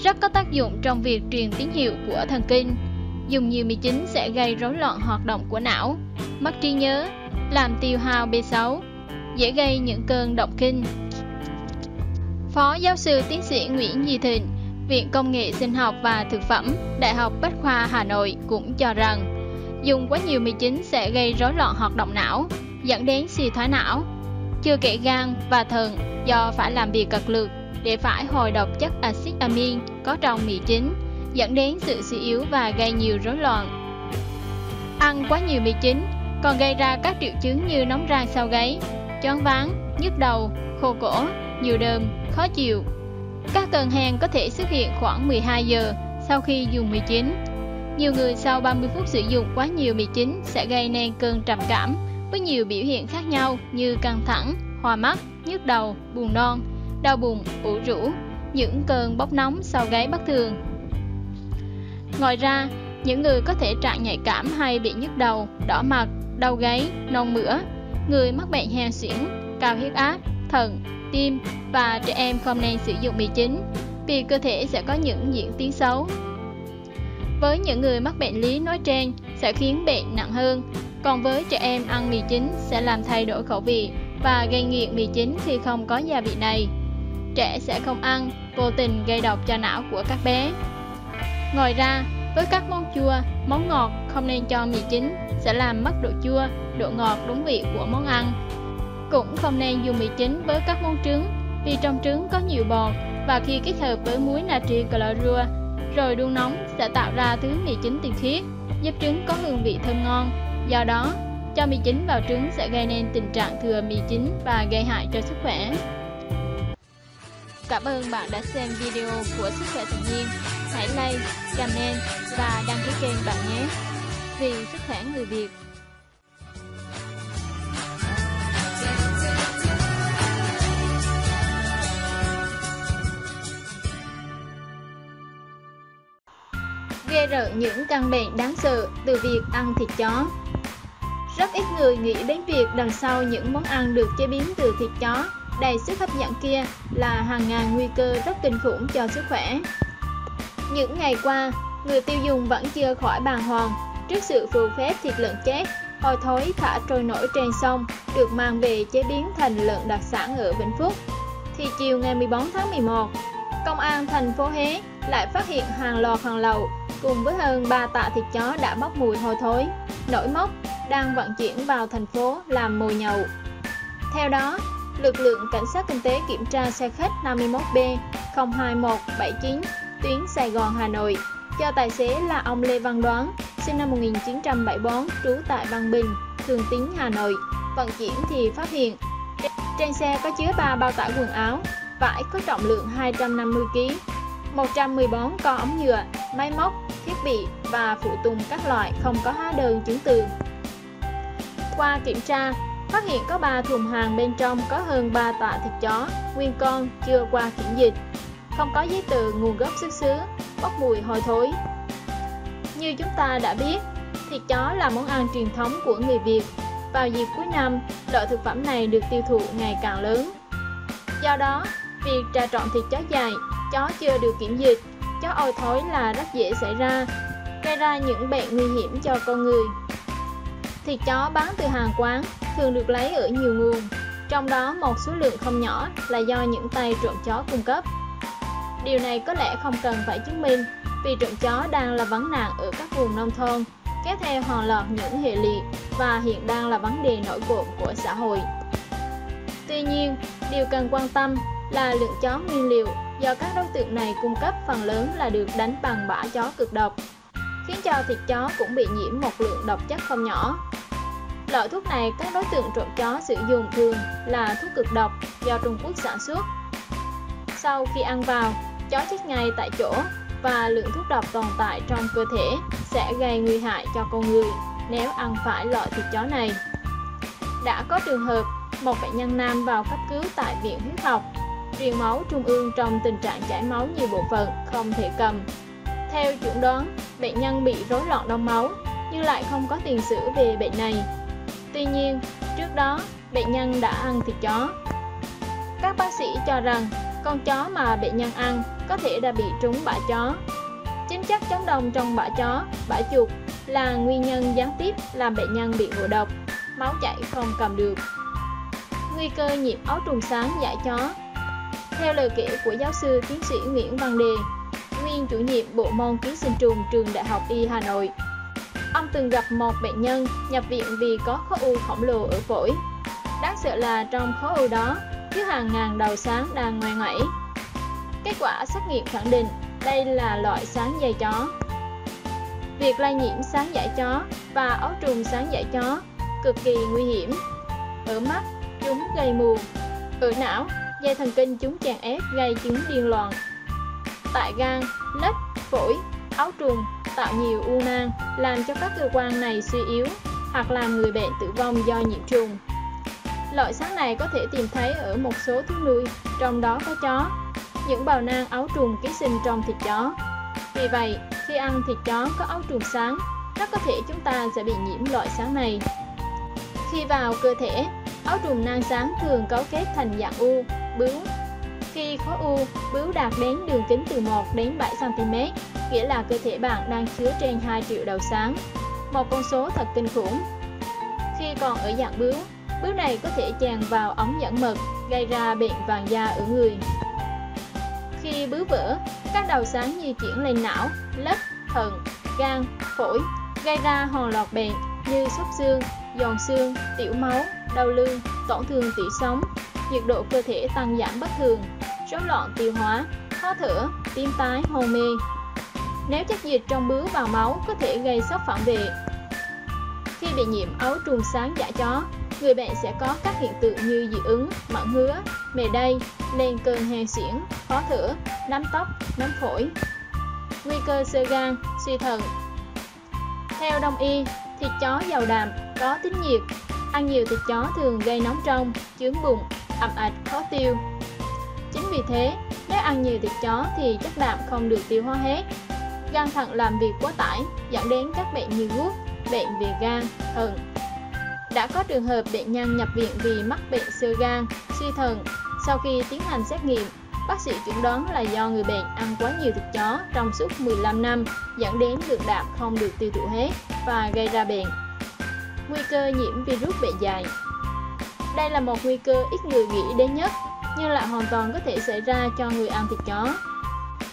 rất có tác dụng trong việc truyền tín hiệu của thần kinh. Dùng nhiều mì chính sẽ gây rối loạn hoạt động của não, mất trí nhớ, làm tiêu hao B6, dễ gây những cơn động kinh. Phó giáo sư tiến sĩ Nguyễn Di Thịnh, Viện Công nghệ Sinh học và Thực phẩm, Đại học Bách khoa Hà Nội cũng cho rằng Dùng quá nhiều mì chính sẽ gây rối loạn hoạt động não, dẫn đến suy thoái não. Chưa kể gan và thận do phải làm việc cật lực để phải hồi độc chất axit amin có trong mì chính, dẫn đến sự suy yếu và gây nhiều rối loạn. Ăn quá nhiều mì chính còn gây ra các triệu chứng như nóng rang sau gáy, choáng váng, nhức đầu, khô cổ, nhiều đờm, khó chịu. Các cơn hen có thể xuất hiện khoảng 12 giờ sau khi dùng mì chính nhiều người sau 30 phút sử dụng quá nhiều mì chính sẽ gây nên cơn trầm cảm với nhiều biểu hiện khác nhau như căng thẳng, hoa mắt, nhức đầu, buồn non, đau bụng, ủ rũ, những cơn bốc nóng sau gáy bất thường. Ngoài ra, những người có thể trạng nhạy cảm hay bị nhức đầu, đỏ mặt, đau gáy, nôn mửa, người mắc bệnh hen suyễn, cao huyết áp, thận, tim và trẻ em không nên sử dụng mì chính vì cơ thể sẽ có những diễn tiến xấu với những người mắc bệnh lý nói trên sẽ khiến bệnh nặng hơn, còn với trẻ em ăn mì chính sẽ làm thay đổi khẩu vị và gây nghiện mì chính khi không có gia vị này. Trẻ sẽ không ăn, vô tình gây độc cho não của các bé. Ngoài ra, với các món chua, món ngọt không nên cho mì chính sẽ làm mất độ chua, độ ngọt đúng vị của món ăn. Cũng không nên dùng mì chính với các món trứng vì trong trứng có nhiều bọt và khi kết hợp với muối natri clorua rồi đun nóng sẽ tạo ra thứ mì chính tinh khiết, giúp trứng có hương vị thơm ngon. Do đó, cho mì chính vào trứng sẽ gây nên tình trạng thừa mì chính và gây hại cho sức khỏe. Cảm ơn bạn đã xem video của Sức khỏe tự nhiên. Hãy like, comment và đăng ký kênh bạn nhé. Vì sức khỏe người Việt. Ghê rợn những căn bệnh đáng sợ từ việc ăn thịt chó. Rất ít người nghĩ đến việc đằng sau những món ăn được chế biến từ thịt chó đầy sức hấp dẫn kia là hàng ngàn nguy cơ rất kinh khủng cho sức khỏe. Những ngày qua, người tiêu dùng vẫn chưa khỏi bàng hoàng trước sự phù phép thịt lợn chết, hôi thối thả trôi nổi trên sông được mang về chế biến thành lợn đặc sản ở Vĩnh Phúc. Thì chiều ngày 14 tháng 11, Công an thành phố Huế lại phát hiện hàng loạt hàng lậu cùng với hơn 3 tạ thịt chó đã bốc mùi hôi thối, nổi mốc đang vận chuyển vào thành phố làm mồi nhậu. Theo đó, lực lượng cảnh sát kinh tế kiểm tra xe khách 51B 02179 tuyến Sài Gòn Hà Nội cho tài xế là ông Lê Văn Đoán, sinh năm 1974, trú tại Văn Bình, Thường Tín, Hà Nội. Vận chuyển thì phát hiện trên xe có chứa 3 bao tải quần áo, vải có trọng lượng 250 kg, 114 con ống nhựa, máy móc, thiết bị và phụ tùng các loại không có hóa đơn chứng từ. Qua kiểm tra, phát hiện có 3 thùng hàng bên trong có hơn 3 tạ thịt chó, nguyên con chưa qua kiểm dịch, không có giấy tờ nguồn gốc xuất xứ, bốc mùi hôi thối. Như chúng ta đã biết, thịt chó là món ăn truyền thống của người Việt. Vào dịp cuối năm, loại thực phẩm này được tiêu thụ ngày càng lớn. Do đó, việc trà trộn thịt chó dài, chó chưa được kiểm dịch, chó ôi thối là rất dễ xảy ra, gây ra những bệnh nguy hiểm cho con người. Thịt chó bán từ hàng quán thường được lấy ở nhiều nguồn, trong đó một số lượng không nhỏ là do những tay trộm chó cung cấp. Điều này có lẽ không cần phải chứng minh vì trộm chó đang là vấn nạn ở các vùng nông thôn, kéo theo hàng loạt những hệ lụy và hiện đang là vấn đề nổi cộm của xã hội. Tuy nhiên, điều cần quan tâm là lượng chó nguyên liệu do các đối tượng này cung cấp phần lớn là được đánh bằng bã chó cực độc, khiến cho thịt chó cũng bị nhiễm một lượng độc chất không nhỏ. Loại thuốc này các đối tượng trộm chó sử dụng thường là thuốc cực độc do Trung Quốc sản xuất. Sau khi ăn vào, chó chết ngay tại chỗ và lượng thuốc độc tồn tại trong cơ thể sẽ gây nguy hại cho con người nếu ăn phải loại thịt chó này. Đã có trường hợp một bệnh nhân nam vào cấp cứu tại viện huyết học, truyền máu trung ương trong tình trạng chảy máu nhiều bộ phận không thể cầm. Theo chuẩn đoán, bệnh nhân bị rối loạn đông máu nhưng lại không có tiền sử về bệnh này. Tuy nhiên, trước đó, bệnh nhân đã ăn thịt chó. Các bác sĩ cho rằng con chó mà bệnh nhân ăn có thể đã bị trúng bã chó. Chính chất chống đông trong bã chó, bã chuột là nguyên nhân gián tiếp làm bệnh nhân bị ngộ độc, máu chảy không cầm được. Nguy cơ nhiễm ấu trùng sáng giải chó theo lời kể của giáo sư tiến sĩ Nguyễn Văn Đề, nguyên chủ nhiệm bộ môn ký sinh trùng trường Đại học Y Hà Nội, ông từng gặp một bệnh nhân nhập viện vì có khối u khổng lồ ở phổi. Đáng sợ là trong khối u đó chứa hàng ngàn đầu sáng đang ngoe ngoảy. Kết quả xét nghiệm khẳng định đây là loại sáng dây chó. Việc lây nhiễm sáng dạy chó và ấu trùng sáng dạy chó cực kỳ nguy hiểm. Ở mắt, chúng gây mù. Ở não, dây thần kinh chúng chèn ép gây chứng điên loạn. Tại gan, lách, phổi, áo trùng tạo nhiều u nang làm cho các cơ quan này suy yếu hoặc làm người bệnh tử vong do nhiễm trùng. Loại sáng này có thể tìm thấy ở một số thú nuôi, trong đó có chó, những bào nang áo trùng ký sinh trong thịt chó. Vì vậy, khi ăn thịt chó có áo trùng sáng, rất có thể chúng ta sẽ bị nhiễm loại sáng này. Khi vào cơ thể, áo trùng nang sáng thường cấu kết thành dạng u, bướu. Khi khối u, bướu đạt đến đường kính từ 1 đến 7 cm, nghĩa là cơ thể bạn đang chứa trên 2 triệu đầu sáng. Một con số thật kinh khủng. Khi còn ở dạng bướu, bướu này có thể tràn vào ống dẫn mật, gây ra bệnh vàng da ở người. Khi bướu vỡ, các đầu sáng di chuyển lên não, lách, thận, gan, phổi, gây ra hàng loạt bệnh như sốt xương, giòn xương, tiểu máu, đau lưng, tổn thương tủy sống, nhiệt độ cơ thể tăng giảm bất thường, rối loạn tiêu hóa, khó thở, tim tái, hôn mê. Nếu chất dịch trong bướu vào máu có thể gây sốc phản vệ. Khi bị nhiễm ấu trùng sáng giả chó, người bệnh sẽ có các hiện tượng như dị ứng, mặn ngứa, mề đay, lên cơn hen xỉn, khó thở, nắm tóc, nắm phổi. Nguy cơ sơ gan, suy thận Theo đông y, thịt chó giàu đạm, có tính nhiệt. Ăn nhiều thịt chó thường gây nóng trong, chướng bụng, ẩm ạch, khó tiêu. Chính vì thế, nếu ăn nhiều thịt chó thì chất đạm không được tiêu hóa hết. Gan thận làm việc quá tải, dẫn đến các bệnh như gút, bệnh về gan, thận, Đã có trường hợp bệnh nhân nhập viện vì mắc bệnh sơ gan, suy thận. Sau khi tiến hành xét nghiệm, bác sĩ chuẩn đoán là do người bệnh ăn quá nhiều thịt chó trong suốt 15 năm dẫn đến lượng đạm không được tiêu thụ hết và gây ra bệnh. Nguy cơ nhiễm virus bệnh dạy Đây là một nguy cơ ít người nghĩ đến nhất, nhưng lại hoàn toàn có thể xảy ra cho người ăn thịt chó.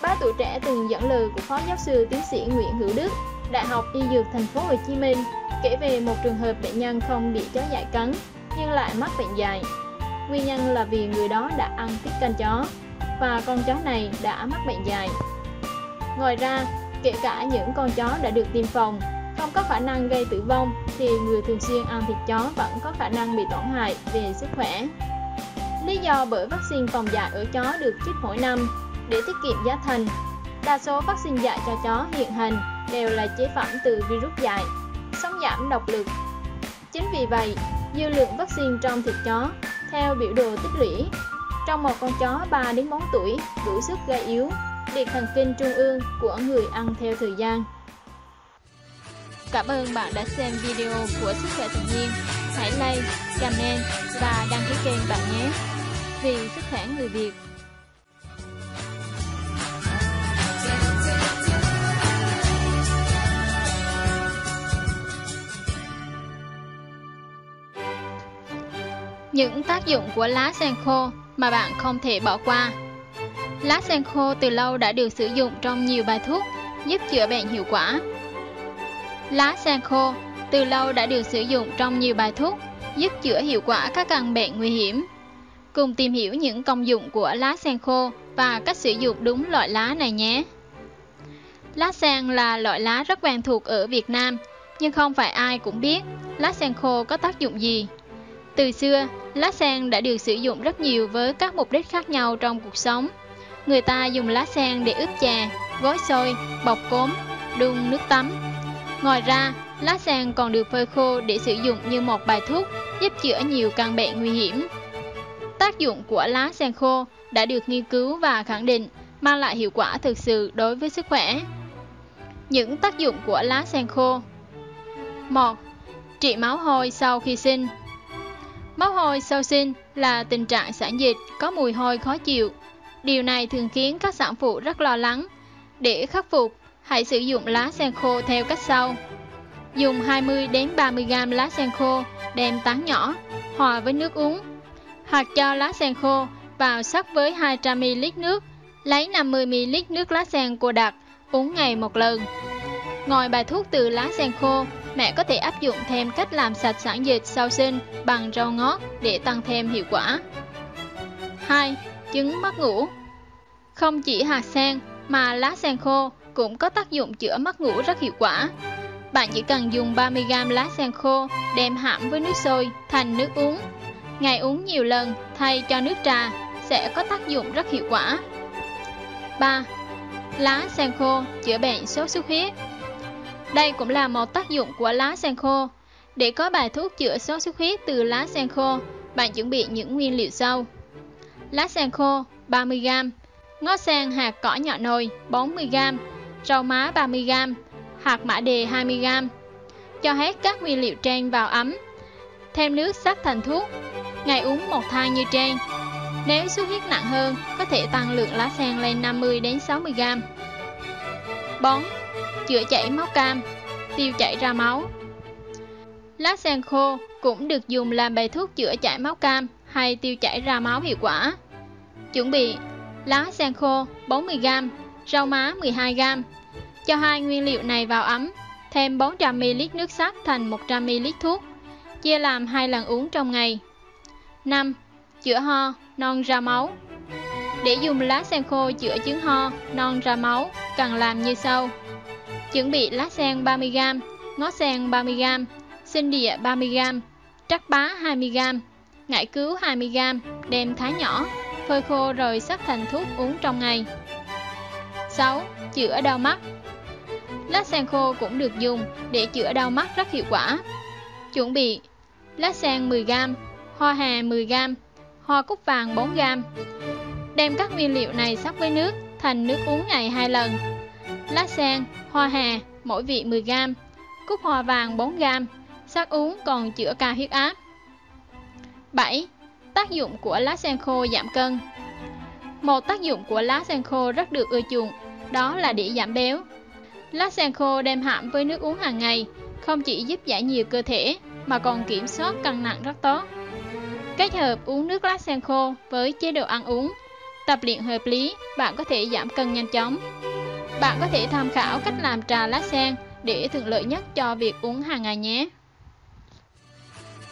Ba tuổi trẻ từng dẫn lời của phó giáo sư tiến sĩ Nguyễn Hữu Đức, Đại học Y Dược Thành phố Hồ Chí Minh kể về một trường hợp bệnh nhân không bị chó dại cắn nhưng lại mắc bệnh dại. Nguyên nhân là vì người đó đã ăn tiết canh chó và con chó này đã mắc bệnh dại. Ngoài ra, kể cả những con chó đã được tiêm phòng không có khả năng gây tử vong thì người thường xuyên ăn thịt chó vẫn có khả năng bị tổn hại về sức khỏe. Lý do bởi vaccine phòng dạy ở chó được chích mỗi năm để tiết kiệm giá thành. Đa số vaccine dạy cho chó hiện hành đều là chế phẩm từ virus dạy, sống giảm độc lực. Chính vì vậy, dư lượng vaccine trong thịt chó theo biểu đồ tích lũy trong một con chó 3 đến 4 tuổi đủ sức gây yếu liệt thần kinh trung ương của người ăn theo thời gian. Cảm ơn bạn đã xem video của Sức khỏe tự nhiên. Hãy like, comment và đăng ký kênh bạn nhé. Vì sức khỏe người Việt. Những tác dụng của lá sen khô mà bạn không thể bỏ qua Lá sen khô từ lâu đã được sử dụng trong nhiều bài thuốc giúp chữa bệnh hiệu quả. Lá sen khô từ lâu đã được sử dụng trong nhiều bài thuốc giúp chữa hiệu quả các căn bệnh nguy hiểm. Cùng tìm hiểu những công dụng của lá sen khô và cách sử dụng đúng loại lá này nhé. Lá sen là loại lá rất quen thuộc ở Việt Nam, nhưng không phải ai cũng biết lá sen khô có tác dụng gì. Từ xưa, lá sen đã được sử dụng rất nhiều với các mục đích khác nhau trong cuộc sống. Người ta dùng lá sen để ướp trà, gói xôi, bọc cốm, đun nước tắm. Ngoài ra, lá sen còn được phơi khô để sử dụng như một bài thuốc giúp chữa nhiều căn bệnh nguy hiểm. Tác dụng của lá sen khô đã được nghiên cứu và khẳng định mang lại hiệu quả thực sự đối với sức khỏe. Những tác dụng của lá sen khô 1. Trị máu hôi sau khi sinh Máu hôi sau sinh là tình trạng sản dịch có mùi hôi khó chịu. Điều này thường khiến các sản phụ rất lo lắng. Để khắc phục, hãy sử dụng lá sen khô theo cách sau. Dùng 20 đến 30 g lá sen khô đem tán nhỏ, hòa với nước uống. Hoặc cho lá sen khô vào sắc với 200 ml nước, lấy 50 ml nước lá sen cô đặc, uống ngày một lần. Ngoài bài thuốc từ lá sen khô, mẹ có thể áp dụng thêm cách làm sạch sản dịch sau sinh bằng rau ngót để tăng thêm hiệu quả. 2. Trứng mất ngủ Không chỉ hạt sen mà lá sen khô cũng có tác dụng chữa mất ngủ rất hiệu quả. Bạn chỉ cần dùng 30g lá sen khô đem hãm với nước sôi thành nước uống. Ngày uống nhiều lần thay cho nước trà sẽ có tác dụng rất hiệu quả. 3. Lá sen khô chữa bệnh sốt xuất huyết đây cũng là một tác dụng của lá sen khô. Để có bài thuốc chữa sốt xuất huyết từ lá sen khô, bạn chuẩn bị những nguyên liệu sau. Lá sen khô 30g, ngó sen hạt cỏ nhỏ nồi 40g, rau má 30g, hạt mã đề 20g. Cho hết các nguyên liệu trên vào ấm. Thêm nước sắc thành thuốc. Ngày uống một thang như trên. Nếu xuất huyết nặng hơn, có thể tăng lượng lá sen lên 50 đến 60g. Bón chữa chảy máu cam, tiêu chảy ra máu. Lá sen khô cũng được dùng làm bài thuốc chữa chảy máu cam hay tiêu chảy ra máu hiệu quả. Chuẩn bị lá sen khô 40g, rau má 12g. Cho hai nguyên liệu này vào ấm, thêm 400ml nước sắt thành 100ml thuốc, chia làm hai lần uống trong ngày. 5. Chữa ho, non ra máu Để dùng lá sen khô chữa chứng ho, non ra máu, cần làm như sau. Chuẩn bị lá sen 30g, ngó sen 30g, sinh địa 30g, trắc bá 20g, ngải cứu 20g, đem thái nhỏ, phơi khô rồi sắc thành thuốc uống trong ngày. 6. Chữa đau mắt Lá sen khô cũng được dùng để chữa đau mắt rất hiệu quả. Chuẩn bị lá sen 10g, hoa hà 10g, hoa cúc vàng 4g. Đem các nguyên liệu này sắc với nước thành nước uống ngày 2 lần lá sen, hoa hà, mỗi vị 10g, cúc hoa vàng 4g, sắc uống còn chữa cao huyết áp. 7. Tác dụng của lá sen khô giảm cân Một tác dụng của lá sen khô rất được ưa chuộng, đó là để giảm béo. Lá sen khô đem hãm với nước uống hàng ngày, không chỉ giúp giải nhiều cơ thể, mà còn kiểm soát cân nặng rất tốt. Kết hợp uống nước lá sen khô với chế độ ăn uống, tập luyện hợp lý, bạn có thể giảm cân nhanh chóng. Bạn có thể tham khảo cách làm trà lá sen để thuận lợi nhất cho việc uống hàng ngày nhé.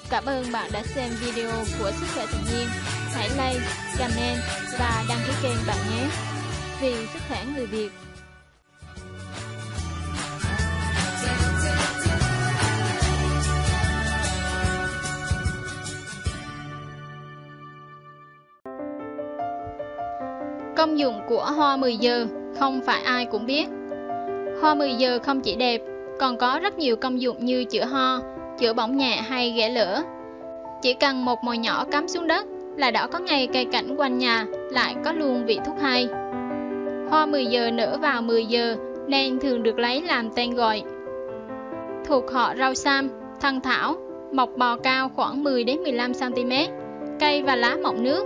Cảm ơn bạn đã xem video của Sức khỏe tự nhiên. Hãy like, comment và đăng ký kênh bạn nhé. Vì sức khỏe người Việt. Công dụng của hoa 10 giờ không phải ai cũng biết. Hoa 10 giờ không chỉ đẹp, còn có rất nhiều công dụng như chữa ho, chữa bỏng nhẹ hay ghẻ lửa. Chỉ cần một mồi nhỏ cắm xuống đất là đã có ngay cây cảnh quanh nhà, lại có luôn vị thuốc hay. Hoa 10 giờ nở vào 10 giờ nên thường được lấy làm tên gọi. Thuộc họ rau sam, thân thảo, mọc bò cao khoảng 10 đến 15 cm, cây và lá mọng nước.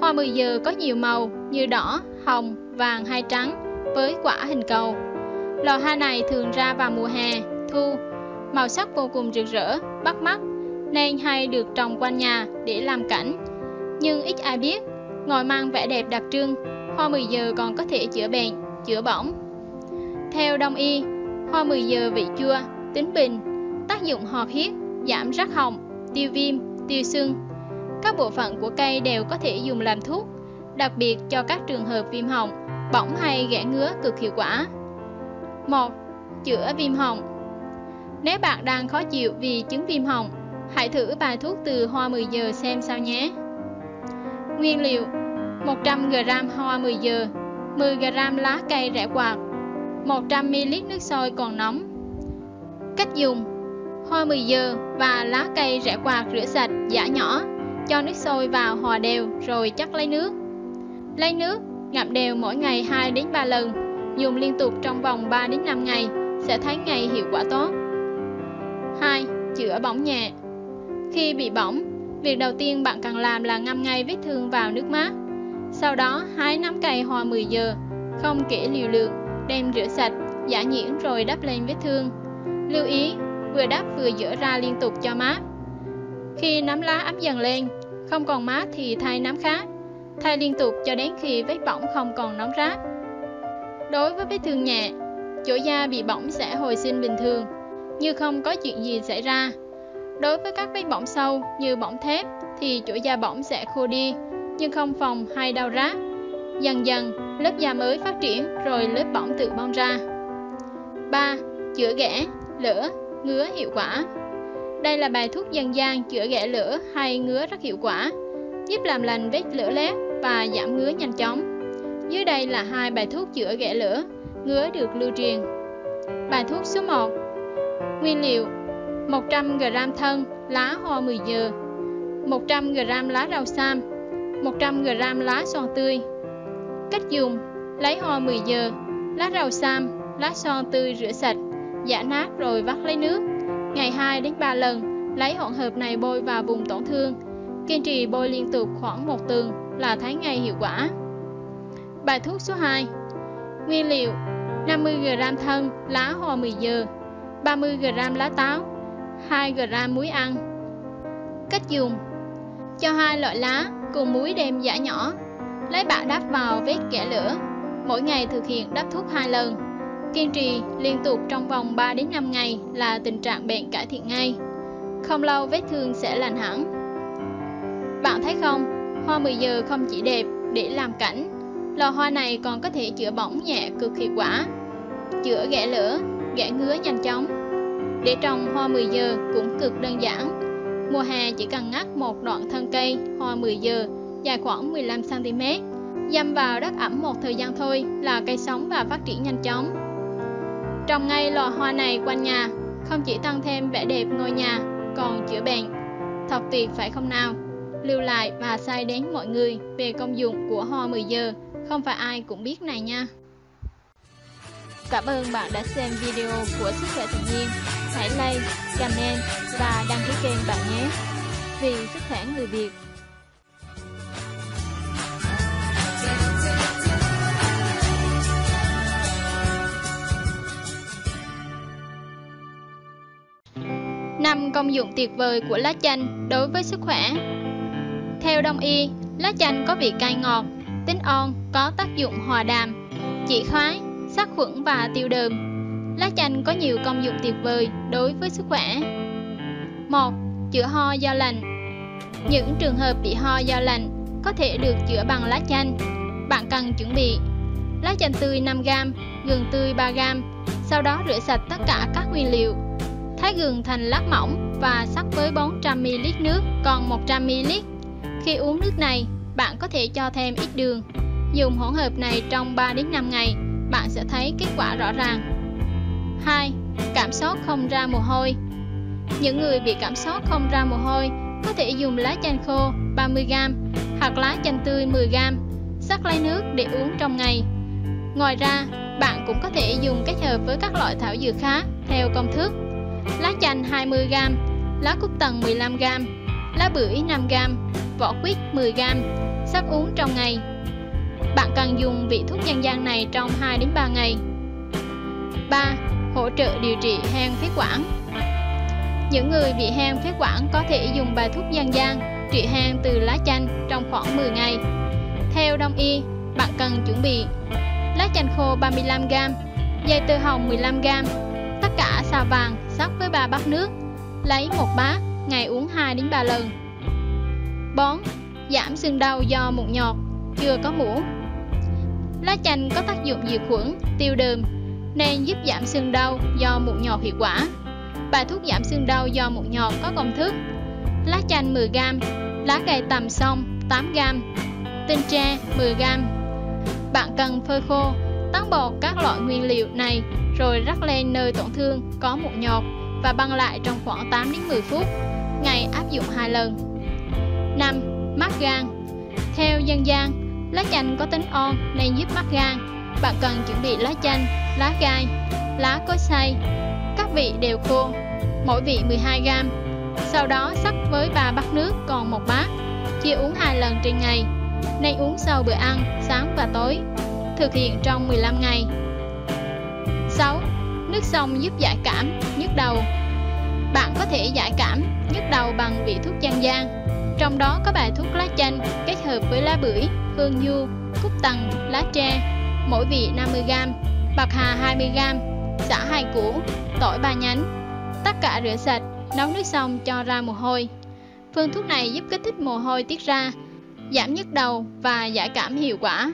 Hoa 10 giờ có nhiều màu như đỏ, hồng, vàng hay trắng với quả hình cầu. Lò hoa này thường ra vào mùa hè, thu, màu sắc vô cùng rực rỡ, bắt mắt, nên hay được trồng quanh nhà để làm cảnh. Nhưng ít ai biết, ngồi mang vẻ đẹp đặc trưng, hoa 10 giờ còn có thể chữa bệnh, chữa bỏng. Theo đông y, hoa 10 giờ vị chua, tính bình, tác dụng hoạt huyết, giảm rắc họng, tiêu viêm, tiêu sưng. Các bộ phận của cây đều có thể dùng làm thuốc, đặc biệt cho các trường hợp viêm họng, bỏng hay ghẻ ngứa cực hiệu quả. 1. Chữa viêm họng Nếu bạn đang khó chịu vì chứng viêm họng, hãy thử bài thuốc từ hoa 10 giờ xem sao nhé. Nguyên liệu 100g hoa 10 giờ 10g lá cây rẻ quạt 100ml nước sôi còn nóng. Cách dùng Hoa 10 giờ và lá cây rẻ quạt rửa sạch, giả nhỏ Cho nước sôi vào hòa đều rồi chắc lấy nước. Lấy nước, ngậm đều mỗi ngày 2 đến 3 lần Dùng liên tục trong vòng 3 đến 5 ngày Sẽ thấy ngày hiệu quả tốt. 2. Chữa bỏng nhẹ. Khi bị bỏng, việc đầu tiên bạn cần làm là ngâm ngay vết thương vào nước mát sau đó hái nắm cây hòa 10 giờ, không kể liều lượng, đem rửa sạch, giả nhuyễn rồi đắp lên vết thương. Lưu ý, vừa đắp vừa dỡ ra liên tục cho mát. Khi nắm lá ấm dần lên, không còn mát thì thay nắm khác. Thay liên tục cho đến khi vết bỏng không còn nóng rát. Đối với vết thương nhẹ, chỗ da bị bỏng sẽ hồi sinh bình thường, như không có chuyện gì xảy ra. Đối với các vết bỏng sâu như bỏng thép thì chỗ da bỏng sẽ khô đi, nhưng không phòng hay đau rát. Dần dần, lớp da mới phát triển rồi lớp bỏng tự bong ra. 3. Chữa ghẻ, lửa, ngứa hiệu quả Đây là bài thuốc dân gian chữa ghẻ lửa hay ngứa rất hiệu quả, giúp làm lành vết lửa lét và giảm ngứa nhanh chóng. Dưới đây là hai bài thuốc chữa ghẻ lửa, ngứa được lưu truyền. Bài thuốc số 1 Nguyên liệu 100g thân lá hoa 10 giờ 100g lá rau sam 100g lá xoan tươi. Cách dùng Lấy hoa 10 giờ Lá rau sam, lá xoan tươi rửa sạch Giả nát rồi vắt lấy nước. Ngày 2 đến 3 lần Lấy hỗn hợp này bôi vào vùng tổn thương Kiên trì bôi liên tục khoảng một tuần là thấy ngay hiệu quả. Bài thuốc số 2 Nguyên liệu 50g thân lá hoa 10 giờ 30g lá táo 2g muối ăn. Cách dùng Cho hai loại lá cùng muối đem giả nhỏ. Lấy bạc đắp vào vết kẻ lửa. Mỗi ngày thực hiện đắp thuốc hai lần. Kiên trì liên tục trong vòng 3 đến 5 ngày là tình trạng bệnh cải thiện ngay. Không lâu vết thương sẽ lành hẳn. Bạn thấy không? Hoa 10 giờ không chỉ đẹp để làm cảnh. Lò hoa này còn có thể chữa bỏng nhẹ cực hiệu quả. Chữa ghẻ lửa ghẻ ngứa nhanh chóng. Để trồng hoa 10 giờ cũng cực đơn giản. Mùa hè chỉ cần ngắt một đoạn thân cây, hoa 10 giờ, dài khoảng 15cm Dăm vào đất ẩm một thời gian thôi là cây sống và phát triển nhanh chóng. Trồng ngay lò hoa này quanh nhà, Không chỉ tăng thêm vẻ đẹp ngôi nhà, Còn chữa bệnh. Thật tuyệt phải không nào? Lưu lại và sai đến mọi người về công dụng của hoa 10 giờ, Không phải ai cũng biết này nha. Cảm ơn bạn đã xem video của Sức khỏe tự nhiên hãy like, comment và đăng ký kênh bạn nhé. Vì sức khỏe người Việt. năm công dụng tuyệt vời của lá chanh đối với sức khỏe. Theo đông y, lá chanh có vị cay ngọt, tính on, có tác dụng hòa đàm, trị khoái, sát khuẩn và tiêu đờm. Lá chanh có nhiều công dụng tuyệt vời đối với sức khỏe. 1. Chữa ho do lạnh Những trường hợp bị ho do lạnh có thể được chữa bằng lá chanh. Bạn cần chuẩn bị lá chanh tươi 5g, gừng tươi 3g, sau đó rửa sạch tất cả các nguyên liệu. Thái gừng thành lát mỏng và sắc với 400ml nước còn 100ml. Khi uống nước này, bạn có thể cho thêm ít đường. Dùng hỗn hợp này trong 3 đến 5 ngày, bạn sẽ thấy kết quả rõ ràng. 2. Cảm sốt không ra mồ hôi Những người bị cảm sốt không ra mồ hôi có thể dùng lá chanh khô 30g hoặc lá chanh tươi 10g, sắc lấy nước để uống trong ngày. Ngoài ra, bạn cũng có thể dùng kết hợp với các loại thảo dược khác theo công thức. Lá chanh 20g, lá cúc tần 15g, lá bưởi 5g, vỏ quýt 10g, sắc uống trong ngày. Bạn cần dùng vị thuốc dân gian này trong 2 đến 3 ngày. 3. Hỗ trợ điều trị hen phế quản. Những người bị hen phế quản có thể dùng bài thuốc dân gian trị hen từ lá chanh trong khoảng 10 ngày. Theo đông y, bạn cần chuẩn bị lá chanh khô 35g, dây tơ hồng 15g, tất cả xà vàng sắc với 3 bát nước, lấy một bát, ngày uống 2 đến 3 lần. 4. giảm sưng đau do mụn nhọt, chưa có mũ. Lá chanh có tác dụng diệt khuẩn, tiêu đờm nên giúp giảm sưng đau do mụn nhọt hiệu quả. Bài thuốc giảm sưng đau do mụn nhọt có công thức: lá chanh 10g, lá cây tầm sông 8g, tinh tre 10g. Bạn cần phơi khô, tán bột các loại nguyên liệu này rồi rắc lên nơi tổn thương có mụn nhọt và băng lại trong khoảng 8 đến 10 phút. Ngày áp dụng 2 lần. 5. Mát gan. Theo dân gian, lá chanh có tính on nên giúp mắc gan. Bạn cần chuẩn bị lá chanh, lá gai, lá cối xay. Các vị đều khô, mỗi vị 12g. Sau đó sắc với 3 bát nước còn một bát, chia uống 2 lần trên ngày. Nên uống sau bữa ăn, sáng và tối. Thực hiện trong 15 ngày. 6. Nước sông giúp giải cảm, nhức đầu. Bạn có thể giải cảm, nhức đầu bằng vị thuốc dân gian. Trong đó có bài thuốc lá chanh kết hợp với lá bưởi, hương nhu, cúc tầng lá tre, mỗi vị 50g, bạc hà 20g, xả hai củ, tỏi ba nhánh. Tất cả rửa sạch, nấu nước xong cho ra mồ hôi. Phương thuốc này giúp kích thích mồ hôi tiết ra, giảm nhức đầu và giải cảm hiệu quả.